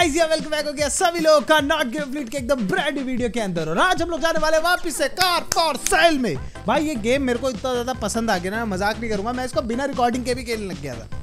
Guys ये welcome back हो गया सभी लोगों का नॉट गिव फ्लीट के एकदम ब्रांड वीडियो के अंदर और आज हम लोग जाने वाले वापस से कार फॉर सेल में। भाई, ये गेम मेरे को इतना ज़्यादा पसंद आ गया ना मज़ाक नहीं करूँगा, मैं इसको बिना रिकॉर्डिंग के भी खेलने लग गया था।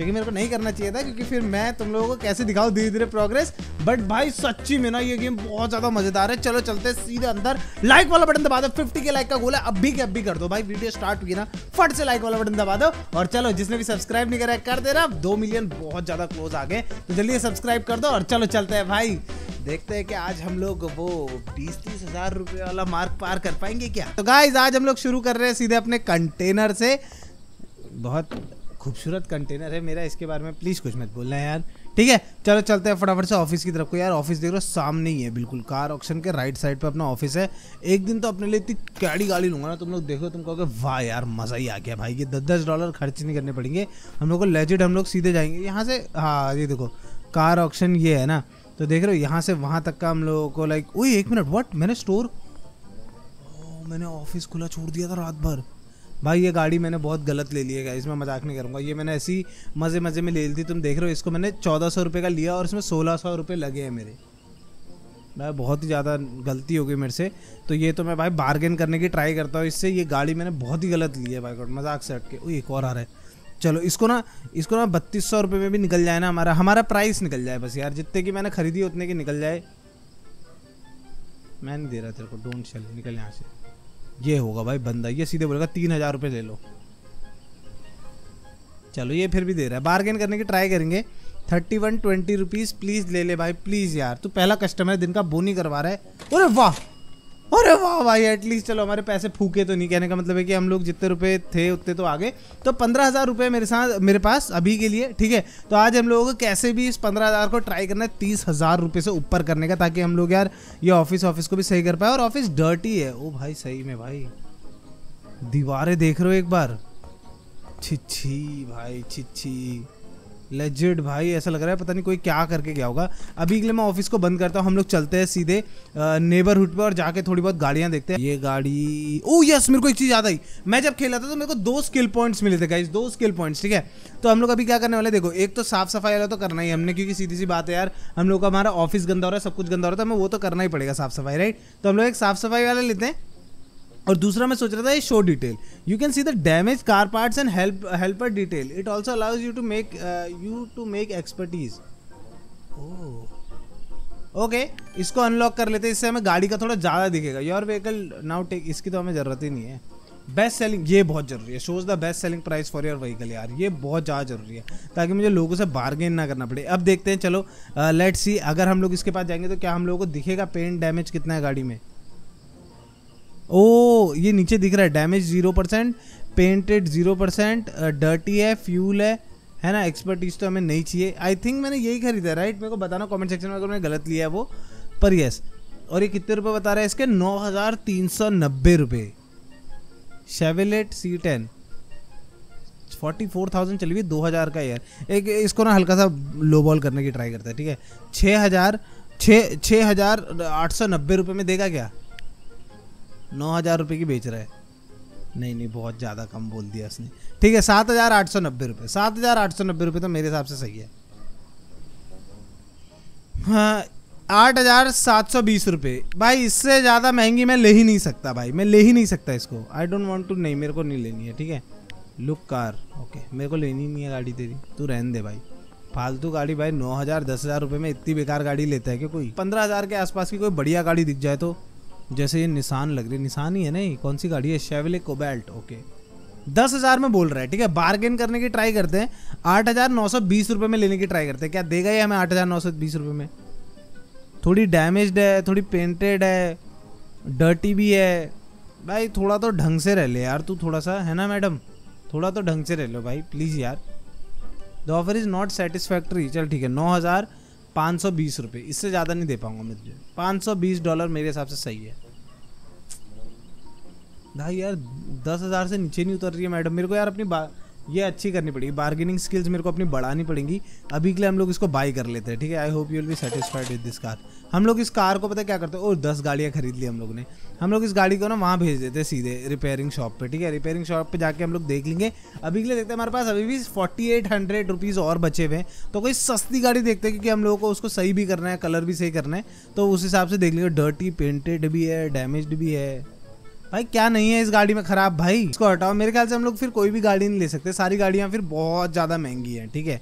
जो कि मेरे को नहीं करना चाहिए था, क्योंकि फिर मैं तुम लोगों को कैसे दिखाऊँ धीरे धीरे प्रोग्रेस बट भाई, सच्ची में ना ये गेम बहुत ज़्यादा मज़ेदार है। चलो, चलते सीधे अंदर। लाइक वाला बटन दबा दो। 50 के लाइक का गोल है। अभी के अभी कर दो। भाई वीडियो स्टार्ट हुई ना। फट से लाइक वाला बटन दबा दो। और चलो, जिसने भी सब्सक्राइब नहीं करा, कर दे रहा। दो मिलियन बहुत ज़्यादा क्लोज आ गए। तो जल्दी सब्सक्राइब कर दो। और चलो, चलते हैं भाई। देखते हैं कि आज हम लोग वो बीस तीस हज़ार रुपए वाला मार्क पार कर पाएँगे क्या? तो गाइज़ आज हम लोग शुरू कर रहे हैं सीधे अपने कंटेनर से। बहुत खूबसूरत कंटेनर है मेरा, इसके बारे में प्लीज़ कुछ मत बोलना यार। ठीक है, चलो चलते हैं फटाफट से ऑफ़िस की तरफ़ को। यार ऑफ़िस देख रहे हो, सामने ही है, बिल्कुल। कार ऑप्शन के राइट साइड पे अपना ऑफ़िस है। एक दिन तो अपने लिए इतनी कैडी गाड़ी लूँगा ना, तुम लोग देखो, तुम कहोगे, वाह यार, मज़ा ही आ गया भाई, ये दस दस डॉलर खर्च नहीं करने पड़ेंगे। हम लोग को लेजिट हम लोग सीधे जाएँगे। यहाँ से हाँ ये देखो कार ऑप्शन ये है ना। तो देख रहे हो, यहाँ से वहाँ तक का हम लोगों को लाइक ओए, एक मिनट व्हाट मैंने स्टोर मैंने ऑफ़िस खुला छोड़ दिया था रात भर। भाई, ये गाड़ी मैंने बहुत गलत ले ली है इसमें मज़ाक नहीं करूँगा। ये मैंने ऐसी मज़े मज़े में ले ली थी, तुम देख रहे हो, इसको मैंने चौदह सौ रुपये का लिया और इसमें सोलह सौ रुपये लगे हैं मेरे। भाई, बहुत ही ज़्यादा गलती हो गई मेरे से। तो ये तो मैं भाई बार्गेन करने की ट्राई करता हूँ, इससे ये गाड़ी मैंने बहुत ही गलत ली है, भाई मज़ाक से हट के। ओ एक और आ रहा है। चलो, इसको ना इसको ना बत्तीस सौ रुपये में भी निकल जाए ना हमारा हमारा प्राइस निकल जाए बस यार, जितने की मैंने खरीदी उतने की निकल जाए। मैं नहीं दे रहा तेरे को डोंट चल निकल यहाँ से। ये होगा भाई बंदा, ये सीधे बोलेगा तीन हज़ार रुपये ले लो। चलो ये फिर भी दे रहा है। बार्गेन करने की ट्राई करेंगे। Thirty one twenty rupees please ले ले भाई प्लीज़ यार। तू पहला कस्टमर दिन का बोनी करवा रहा है। अरे वाह! अरे वाह भाई एटलीस्ट चलो हमारे पैसे फूके तो नहीं। कहने का मतलब है कि हम लोग जितने रुपए थे, उतने तो आगे तो पंद्रह हज़ार रुपये मेरे साथ, मेरे पास अभी के लिए, ठीक है? तो आज हम लोगों को कैसे भी इस पंद्रह हज़ार को ट्राई करना है, तीस हज़ार रुपये से ऊपर करने का, ताकि हम लोग यार ये ऑफ़िस ऑफ़िस को भी सही कर पाए। और ऑफ़िस डर्टी है। ओ भाई, सही में भाई। दीवारें देख रहे हो एक बार? छिच्छी भाई छिच्छी लेजिड भाई, ऐसा लग रहा है, पता नहीं कोई क्या करके गया होगा। अभी के लिए मैं ऑफ़िस को बंद करता हूँ, हम लोग चलते हैं सीधे नेबरहुड पे और जाके थोड़ी बहुत गाड़ियाँ देखते हैं। ये गाड़ी, ओ यस मेरे को एक चीज़ याद आई। मैं जब खेला था तो मेरे को दो स्किल पॉइंट्स मिले थे गाइस दो स्किल पॉइंट्स ठीक है? तो हम लोग अभी क्या करने वाले देखो, एक तो साफ़ सफ़ाई वाला तो करना ही हमने, क्योंकि सीधी सी बात है यार, हम लोग का हमारा ऑफ़िस गंदा हो रहा है, सब कुछ गंदा हो रहा है तो हमें वो तो करना ही पड़ेगा साफ़ सफ़ाई राइट तो हम लोग एक साफ़ सफ़ाई वाला लेते हैं। और दूसरा मैं सोच रहा था ये show detail you can see the damage car parts and help helper detail it also allows you to make you to make expertise okay इसको अनलॉक कर लेते हैं, इससे हमें गाड़ी का थोड़ा ज़्यादा दिखेगा. योर व्हीकल नाउ टेक इसकी तो हमें ज़रूरत ही नहीं है. बेस्ट सेलिंग ये बहुत ज़रूरी है. Shows the best selling price for your vehicle यार. ये बहुत ज़्यादा ज़रूरी है, ताकि मुझे लोगों से बार्गेन ना करना पड़े. अब देखते हैं, चलो लेट सी अगर हम लोग इसके पास जाएँगे तो क्या हम लोगों को दिखेगा पेंट डैमेज कितना है गाड़ी में? ओ, ये नीचे दिख रहा है damage zero percent painted zero percent dirty है फ्यूल है है ना एक्सपर्टीज तो हमें नहीं चाहिए। आई थिंक मैंने यही खरीदा राइट मेरे को बताना कमेंट सेक्शन में अगर मैंने गलत लिया है वो, पर यस और ये कितने रुपए बता रहा है इसके? नौ हज़ार तीन सौ नब्बे रुपये Chevrolet C ten forty four thousand चली हुई, दो हज़ार का यार। एक, इसको ना हल्का सा लो बॉल करने की ट्राई करता है, ठीक है? छः हज़ार छः छः हज़ार आठ सौ नब्बे रुपये में देगा क्या? नौ हज़ार रुपये की बेच रहा है। नहीं नहीं, बहुत ज़्यादा कम बोल दिया उसने। ठीक है, सात हज़ार आठ सौ नब्बे रुपये सात हज़ार आठ सौ नब्बे रुपये तो मेरे हिसाब से सही है। हाँ आठ हज़ार सात सौ बीस रुपये भाई, इससे ज़्यादा महँगी मैं ले ही नहीं सकता भाई। मैं ले ही नहीं सकता इसको। आई डोंट वांट टू नहीं, मेरे को नहीं लेनी है, ठीक है? लुक कार ओके मेरे को लेनी नहीं है गाड़ी तेरी। तू रहन दे भाई। फालतू गाड़ी भाई, नौ हज़ार, दस हज़ार रुपये में इतनी बेकार गाड़ी लेता है क्या कोई पंद्रह हज़ार के आसपास की कोई बढ़िया गाड़ी दिख जाए तो जैसे ये निशान लग रही है, निशान ही है ना कौन सी गाड़ी है? शेवले कोबैल्ट ओके दस हज़ार में बोल रहा है, ठीक है? बार्गेन करने की ट्राई करते हैं। आठ हज़ार नौ सौ बीस रुपये में लेने की ट्राई करते हैं। क्या देगा ये हमें आठ हज़ार नौ सौ बीस रुपये में? थोड़ी डैमेज्ड है, थोड़ी पेंटेड है डर्टी भी है। भाई, थोड़ा तो ढंग से रह ले यार तू थोड़ा सा, है ना मैडम? थोड़ा तो ढंग से रह लो भाई प्लीज़ यार। The offer is not satisfactory चल ठीक है, नौ हज़ार पाँच सौ बीस रुपये। इससे ज़्यादा नहीं दे पाऊँगा मैं तुझे। पाँच सौ बीस डॉलर मेरे हिसाब से सही है। भाई यार, दस हज़ार से नीचे नहीं उतर रही है मैडम। मेरे को यार अपनी ये अच्छी करनी पड़ेगी। बार्गेनिंग स्किल्स मेरे को अपनी बढ़ानी पड़ेंगी। अभी के लिए हम लोग इसको बाई कर लेते हैं, ठीक है? I hope you will be satisfied with this car हम लोग इस कार को पता क्या करते हैं? और दस गाड़ियाँ खरीद ली हम लोग ने। हम लोग इस गाड़ी को ना वहाँ भेज देते हैं सीधे रिपेयरिंग शॉप पे, ठीक है? रिपेयरिंग शॉप पे जाके हम लोग देख लेंगे। अभी के लिए देखते हैं हमारे पास अभी भी फोर्टी एट हंड्रेड रुपीज़ और बचे हुए हैं। तो कोई सस्ती गाड़ी देखते हैं, क्योंकि हम लोगों को उसको सही भी करना है कलर भी सही करना है। तो उस हिसाब से देख लेंगे। डर्टी पेंटेड भी है डैमेज भी है। भाई क्या नहीं है इस गाड़ी में खराब भाई? इसको हटाओ। मेरे ख्याल से हम लोग फिर कोई भी गाड़ी नहीं ले सकते। सारी गाड़ियाँ फिर बहुत ज़्यादा महँगी हैं ठीक है?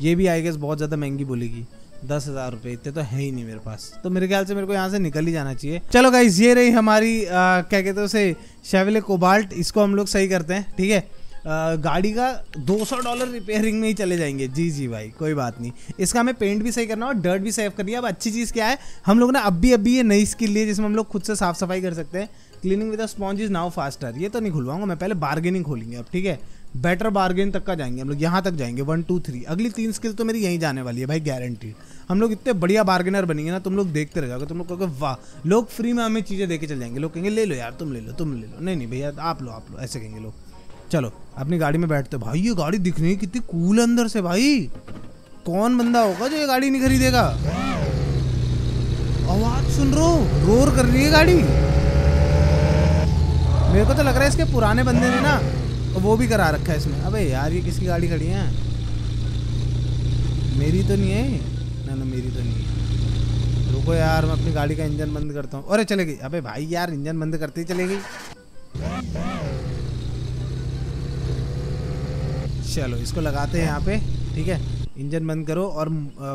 ये भी आई गेस बहुत ज़्यादा महँगी बोलेगी। दस हज़ार रुपये इतने तो है ही नहीं मेरे पास। तो मेरे ख्याल से मेरे को यहाँ से निकल ही जाना चाहिए। चलो गाइज़ ये रही हमारी आ, क्या कहते हैं उसे शेविले कोबाल्ट इसको हम लोग सही करते हैं ठीक है? गाड़ी का 200 डॉलर रिपेयरिंग में ही चले जाएँगे। जी जी भाई कोई बात नहीं। इसका हमें पेंट भी सही करना और डर्ट भी सेव करनी है। अब अच्छी चीज़ क्या है? हम लोग ने अभी अभी ये नई स्किल ली है जिसमें हम लोग खुद से साफ़ सफ़ाई कर सकते हैं। Cleaning with sponge is now faster ये तो नहीं खुलवाऊँगा, मैं पहले बार्गेनिंग खोलेंगे अब, ठीक है? बेटर बार्गेन तक का जाएँगे, हम लोग यहाँ तक जाएँगे वन टू थ्री अगली तीन स्किल तो मेरी यहीं जाने वाली है भाई गारंटी हम लोग इतने बढ़िया बार्गेनर बनेंगे ना, तुम लोग देखते रह जाओगे तुम लोग कहोगे, वाह, लोग फ्री में हमें चीज़ें देके चल जाएँगे। लोग कहेंगे, ले लो यार, तुम ले लो, तुम ले लो। नहीं नहीं भैया, आप लो आप लो, ऐसे कहेंगे लोग। चलो, अपनी गाड़ी में बैठते भाई, ये गाड़ी दिख रही है, कितनी कूल अंदर से भाई। कौन बंदा होगा जो ये गाड़ी नहीं खरीदेगा? आवाज़ सुन रो रोर कर रही है गाड़ी। मेरे को तो लग रहा है इसके पुराने बंदे ने ना वो भी करा रखा है इसमें। अबे यार, ये किसकी गाड़ी खड़ी है? मेरी तो नहीं है ना ना, मेरी तो नहीं है। रुको यार, मैं अपनी गाड़ी का इंजन बंद करता हूँ। अरे चले गई अबे भाई यार, इंजन बंद करते ही चले गई चलो, इसको लगाते हैं यहाँ पे, ठीक है? इंजन बंद करो और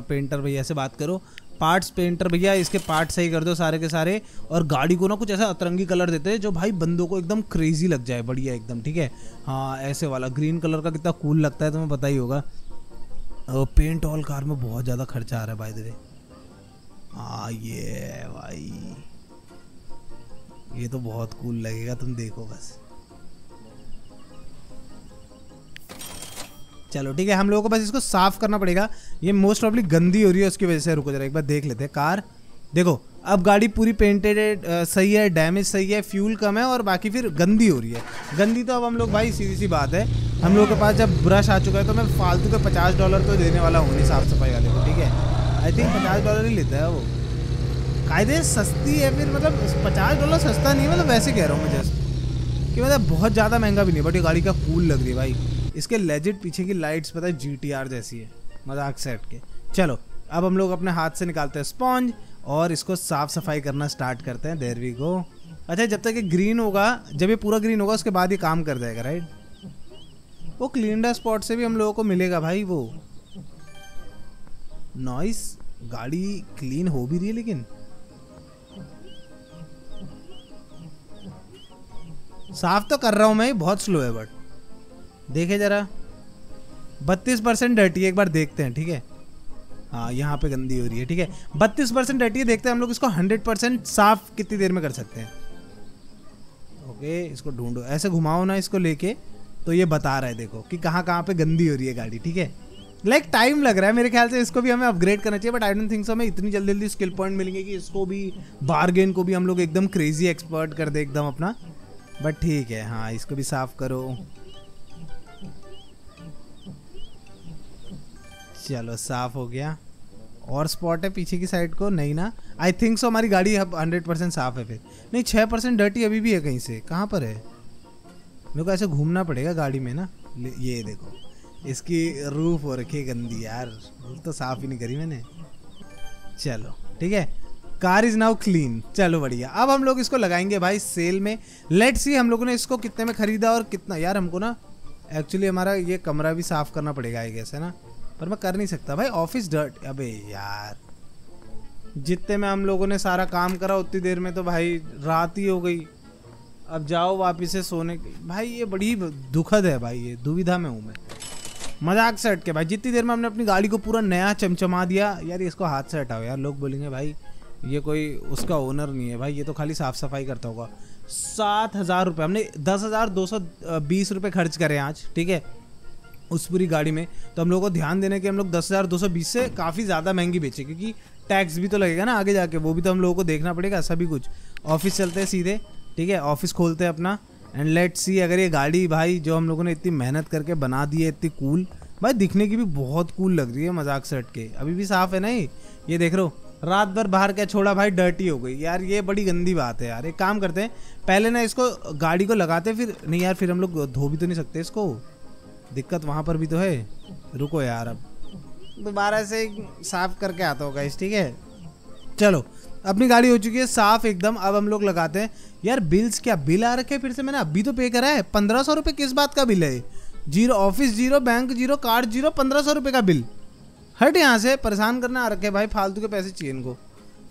पेंटर भैया से बात करो। पार्ट्स पेंटर भैया, इसके पार्ट सही कर दो सारे के सारे। और गाड़ी को ना कुछ ऐसा अतरंगी कलर देते हैं जो भाई बंदों को एकदम क्रेजी लग जाए, बढ़िया एकदम, ठीक है? हाँ ऐसे वाला। ग्रीन कलर का कितना कूल लगता है, तुम्हें पता ही होगा। पेंट ऑल कार में बहुत ज़्यादा खर्चा आ रहा है भाई दे हाँ ये भाई। ये तो बहुत कूल लगेगा, तुम देखो बस। चलो, ठीक है, हम लोगों को बस इसको साफ़ करना पड़ेगा। ये मोस्ट प्रॉब्ली गंदी हो रही है, उसकी वजह से। रुको जरा, एक बार देख लेते हैं। कार, देखो, अब गाड़ी पूरी पेंटेड सही है डैमेज सही है फ्यूल कम है, और बाकी फिर गंदी हो रही है। गंदी तो अब हम लोग, भाई सीधी सी बात है। हम लोग के पास जब ब्रश आ चुका है तो मैं फालतू के पचास डॉलर तो देने वाला हूँ नहीं, साफ़ सफ़ाई वाले को, ठीक है? आई थिंक पचास डॉलर ही लेता है वो। कायदे सस्ती है फिर मतलब पचास डॉलर सस्ता नहीं है मतलब वैसे कह रहा हूँ मैं जस्ट। कि मतलब बहुत ज़्यादा महँगा भी नहीं बट ये गाड़ी का कूल लग रही है, भाई। इसके लेजिट पीछे की लाइट्स पता है जीटीआर जैसी है, मज़ाक सेट के चलो, अब हम लोग अपने हाथ से निकालते हैं स्पॉन्ज और इसको साफ़ सफ़ाई करना स्टार्ट करते हैं। देर वी गो अच्छा जब तक ये ग्रीन होगा, जब ये पूरा ग्रीन होगा, उसके बाद ये काम कर जाएगा राइट वो क्लीन स्पॉट से भी हम लोगों को मिलेगा भाई वो। नॉइस गाड़ी क्लीन हो भी रही है लेकिन। साफ़ तो कर रहा हूँ मैं, बहुत स्लो है बट देखे ज़रा। बत्तीस परसेंट डर्टी एक बार देखते हैं, ठीक है? हाँ यहाँ पे गंदी हो रही है, ठीक है? बत्तीस परसेंट डर्टी है, देखते हैं हम लोग इसको हंड्रेड परसेंट साफ़ कितनी देर में कर सकते हैं। ओके, इसको ढूंढो। ऐसे घुमाओ ना इसको लेके तो ये बता रहा है, देखो, कि कहाँ कहाँ पे गंदी हो रही है गाड़ी, ठीक है? लाइक, टाइम लग रहा है मेरे ख्याल से, इसको भी हमें अपग्रेड करना चाहिए, but I don't think so हमें इतनी जल्दी जल्दी स्किल पॉइंट मिलेंगे कि इसको भी बारगेन को भी हम लोग एकदम क्रेजी एक्सपर्ट कर दे, एकदम अपना। बट ठीक है हाँ इसको भी साफ़ करो। चलो, साफ़ हो गया। और स्पॉट है पीछे की साइड को, नहीं ना? आई थिंक सो हमारी गाड़ी हंड्रेड परसेंट साफ़ है फिर। नहीं छः परसेंट डर्टी अभी भी है कहीं से। कहाँ पर है? मेरे को ऐसे घूमना पड़ेगा गाड़ी में ना? ये देखो। इसकी रूफ हो रखी है गंदी यार। तो साफ़ ही नहीं करी मैंने। चलो, ठीक है? कार इज़ नाउ क्लीन चलो बढ़िया। अब हम लोग इसको लगाएँगे भाई सेल में। लेट सी हम लोगों ने इसको कितने में खरीदा और कितना। यार हमको ना एक्चुअली हमारा ये कमरा भी साफ़ करना पड़ेगा आई गेस है ना? पर मैं कर नहीं सकता। भाई ऑफ़िस डर्ट अबे यार। जितने में हम लोगों ने सारा काम करा उतनी देर में तो भाई रात ही हो गई। अब जाओ वापिस से सोने भाई, ये बड़ी दुखद है भाई, ये दुविधा में हूँ मैं। मज़ाक से हटके भाई, जितनी देर में हमने अपनी गाड़ी को पूरा नया चमचमा दिया, यार इसको हाथ से हटाओ यार। लोग बोलेंगे, भाई, ये कोई उसका ओनर नहीं है। भाई, ये तो खाली साफ़ सफ़ाई करता होगा। सात हज़ार रुपये हमने दस हज़ार दो सौ बीस रुपये खर्च करे आज, ठीक है? उस पूरी गाड़ी में तो हम लोगों को ध्यान देने के हम लोग दस हज़ार दो सौ बीस से काफ़ी ज़्यादा महँगी बेचे, क्योंकि टैक्स भी तो लगेगा ना आगे जाके, वो भी तो हम लोगों को देखना पड़ेगा सभी कुछ। ऑफ़िस चलते हैं सीधे, ठीक है? ऑफ़िस खोलते हैं अपना एंड लेट सी अगर ये गाड़ी भाई जो हम लोगों ने इतनी मेहनत करके बना दी है, इतनी कूल भाई दिखने की भी बहुत कूल लग रही है मज़ाक से हट के। अभी भी साफ़ है ना ये? ये देख रो रात भर बाहर क्या छोड़ा भाई डर्टी हो गई। यार ये बड़ी गंदी बात है यार, एक काम करते हैं, पहले ना इसको गाड़ी को लगाते फिर, नहीं यार फिर हम लोग धो भी तो नहीं सकते इसको। दिक्कत वहाँ पर भी तो है? रुको यार अब। दोबारा से साफ़ करके आता होगा इस ठीक है? चलो अपनी गाड़ी हो चुकी है साफ़ एकदम अब हम लोग लगाते हैं। यार बिल्स क्या बिल आ रखे फिर से मैंने? अभी तो पे करा है। पंद्रह सौ रुपये किस बात का बिल है? Zero office zero bank zero card zero पंद्रह सौ रुपये का बिल। हट यहाँ से परेशान करना आ रखे भाई फालतू के पैसे चाहिए इनको।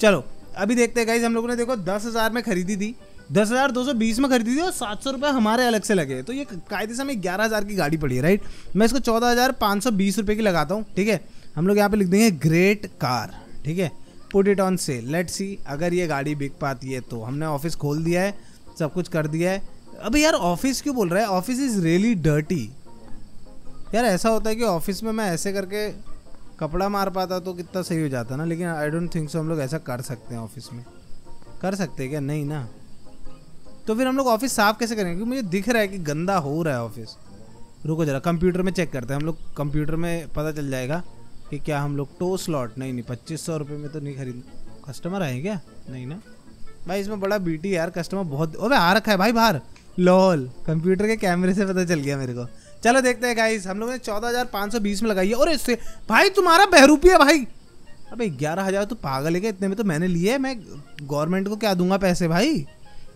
चलो अभी देखते हैं गाइज़ हम लोगों ने देखो दस हज़ार में खरीदी थी। दस हज़ार दो सौ बीस में खरीदी थी और सात सौ रुपये हमारे अलग से लगे। तो ये कायदे से हमें ग्यारह हज़ार की गाड़ी पड़ी है राइट मैं इसको चौदह हज़ार पाँच सौ बीस रुपये की लगाता हूँ, ठीक है? हम लोग यहाँ पे लिख देंगे ग्रेट कार ठीक है? Put it on sale let see अगर ये गाड़ी बिक पाती है तो। हमने ऑफ़िस खोल दिया है, सब कुछ कर दिया है। अभी यार ऑफ़िस क्यों बोल रहा है? ऑफ़िस इज़ रियली डर्टी यार, ऐसा होता है कि ऑफ़िस में मैं ऐसे करके कपड़ा मार पाता तो कितना सही हो जाता ना, लेकिन आई डोंट थिंक सो हम लोग ऐसा कर सकते हैं ऑफ़िस में। कर सकते क्या? नहीं ना। तो फिर हम लोग ऑफ़िस साफ़ कैसे करेंगे? क्योंकि मुझे दिख रहा है कि गंदा हो रहा है ऑफ़िस रुको जरा कंप्यूटर में चेक करते हैं हम लोग। कंप्यूटर में पता चल जाएगा कि क्या हम लोग टो स्लॉट नहीं नहीं, पच्चीस सौ रुपये में तो नहीं खरीद कस्टमर आए क्या? नहीं ना? भाई, इसमें बड़ा बीटी यार कस्टमर बहुत अबे आ रखा है भाई बाहर। लॉल कंप्यूटर के कैमरे से पता चल गया मेरे को। चलो देखते हैं गाइस हम लोगों ने चौदह हज़ार पाँच सौ बीस में लगाई है। और इससे भाई, तुम्हारा बहरूपी है भाई। अबे, ग्यारह हज़ार तो पागल है क्या? इतने में तो मैंने लिए मैं गवर्नमेंट को क्या दूँगा पैसे, भाई?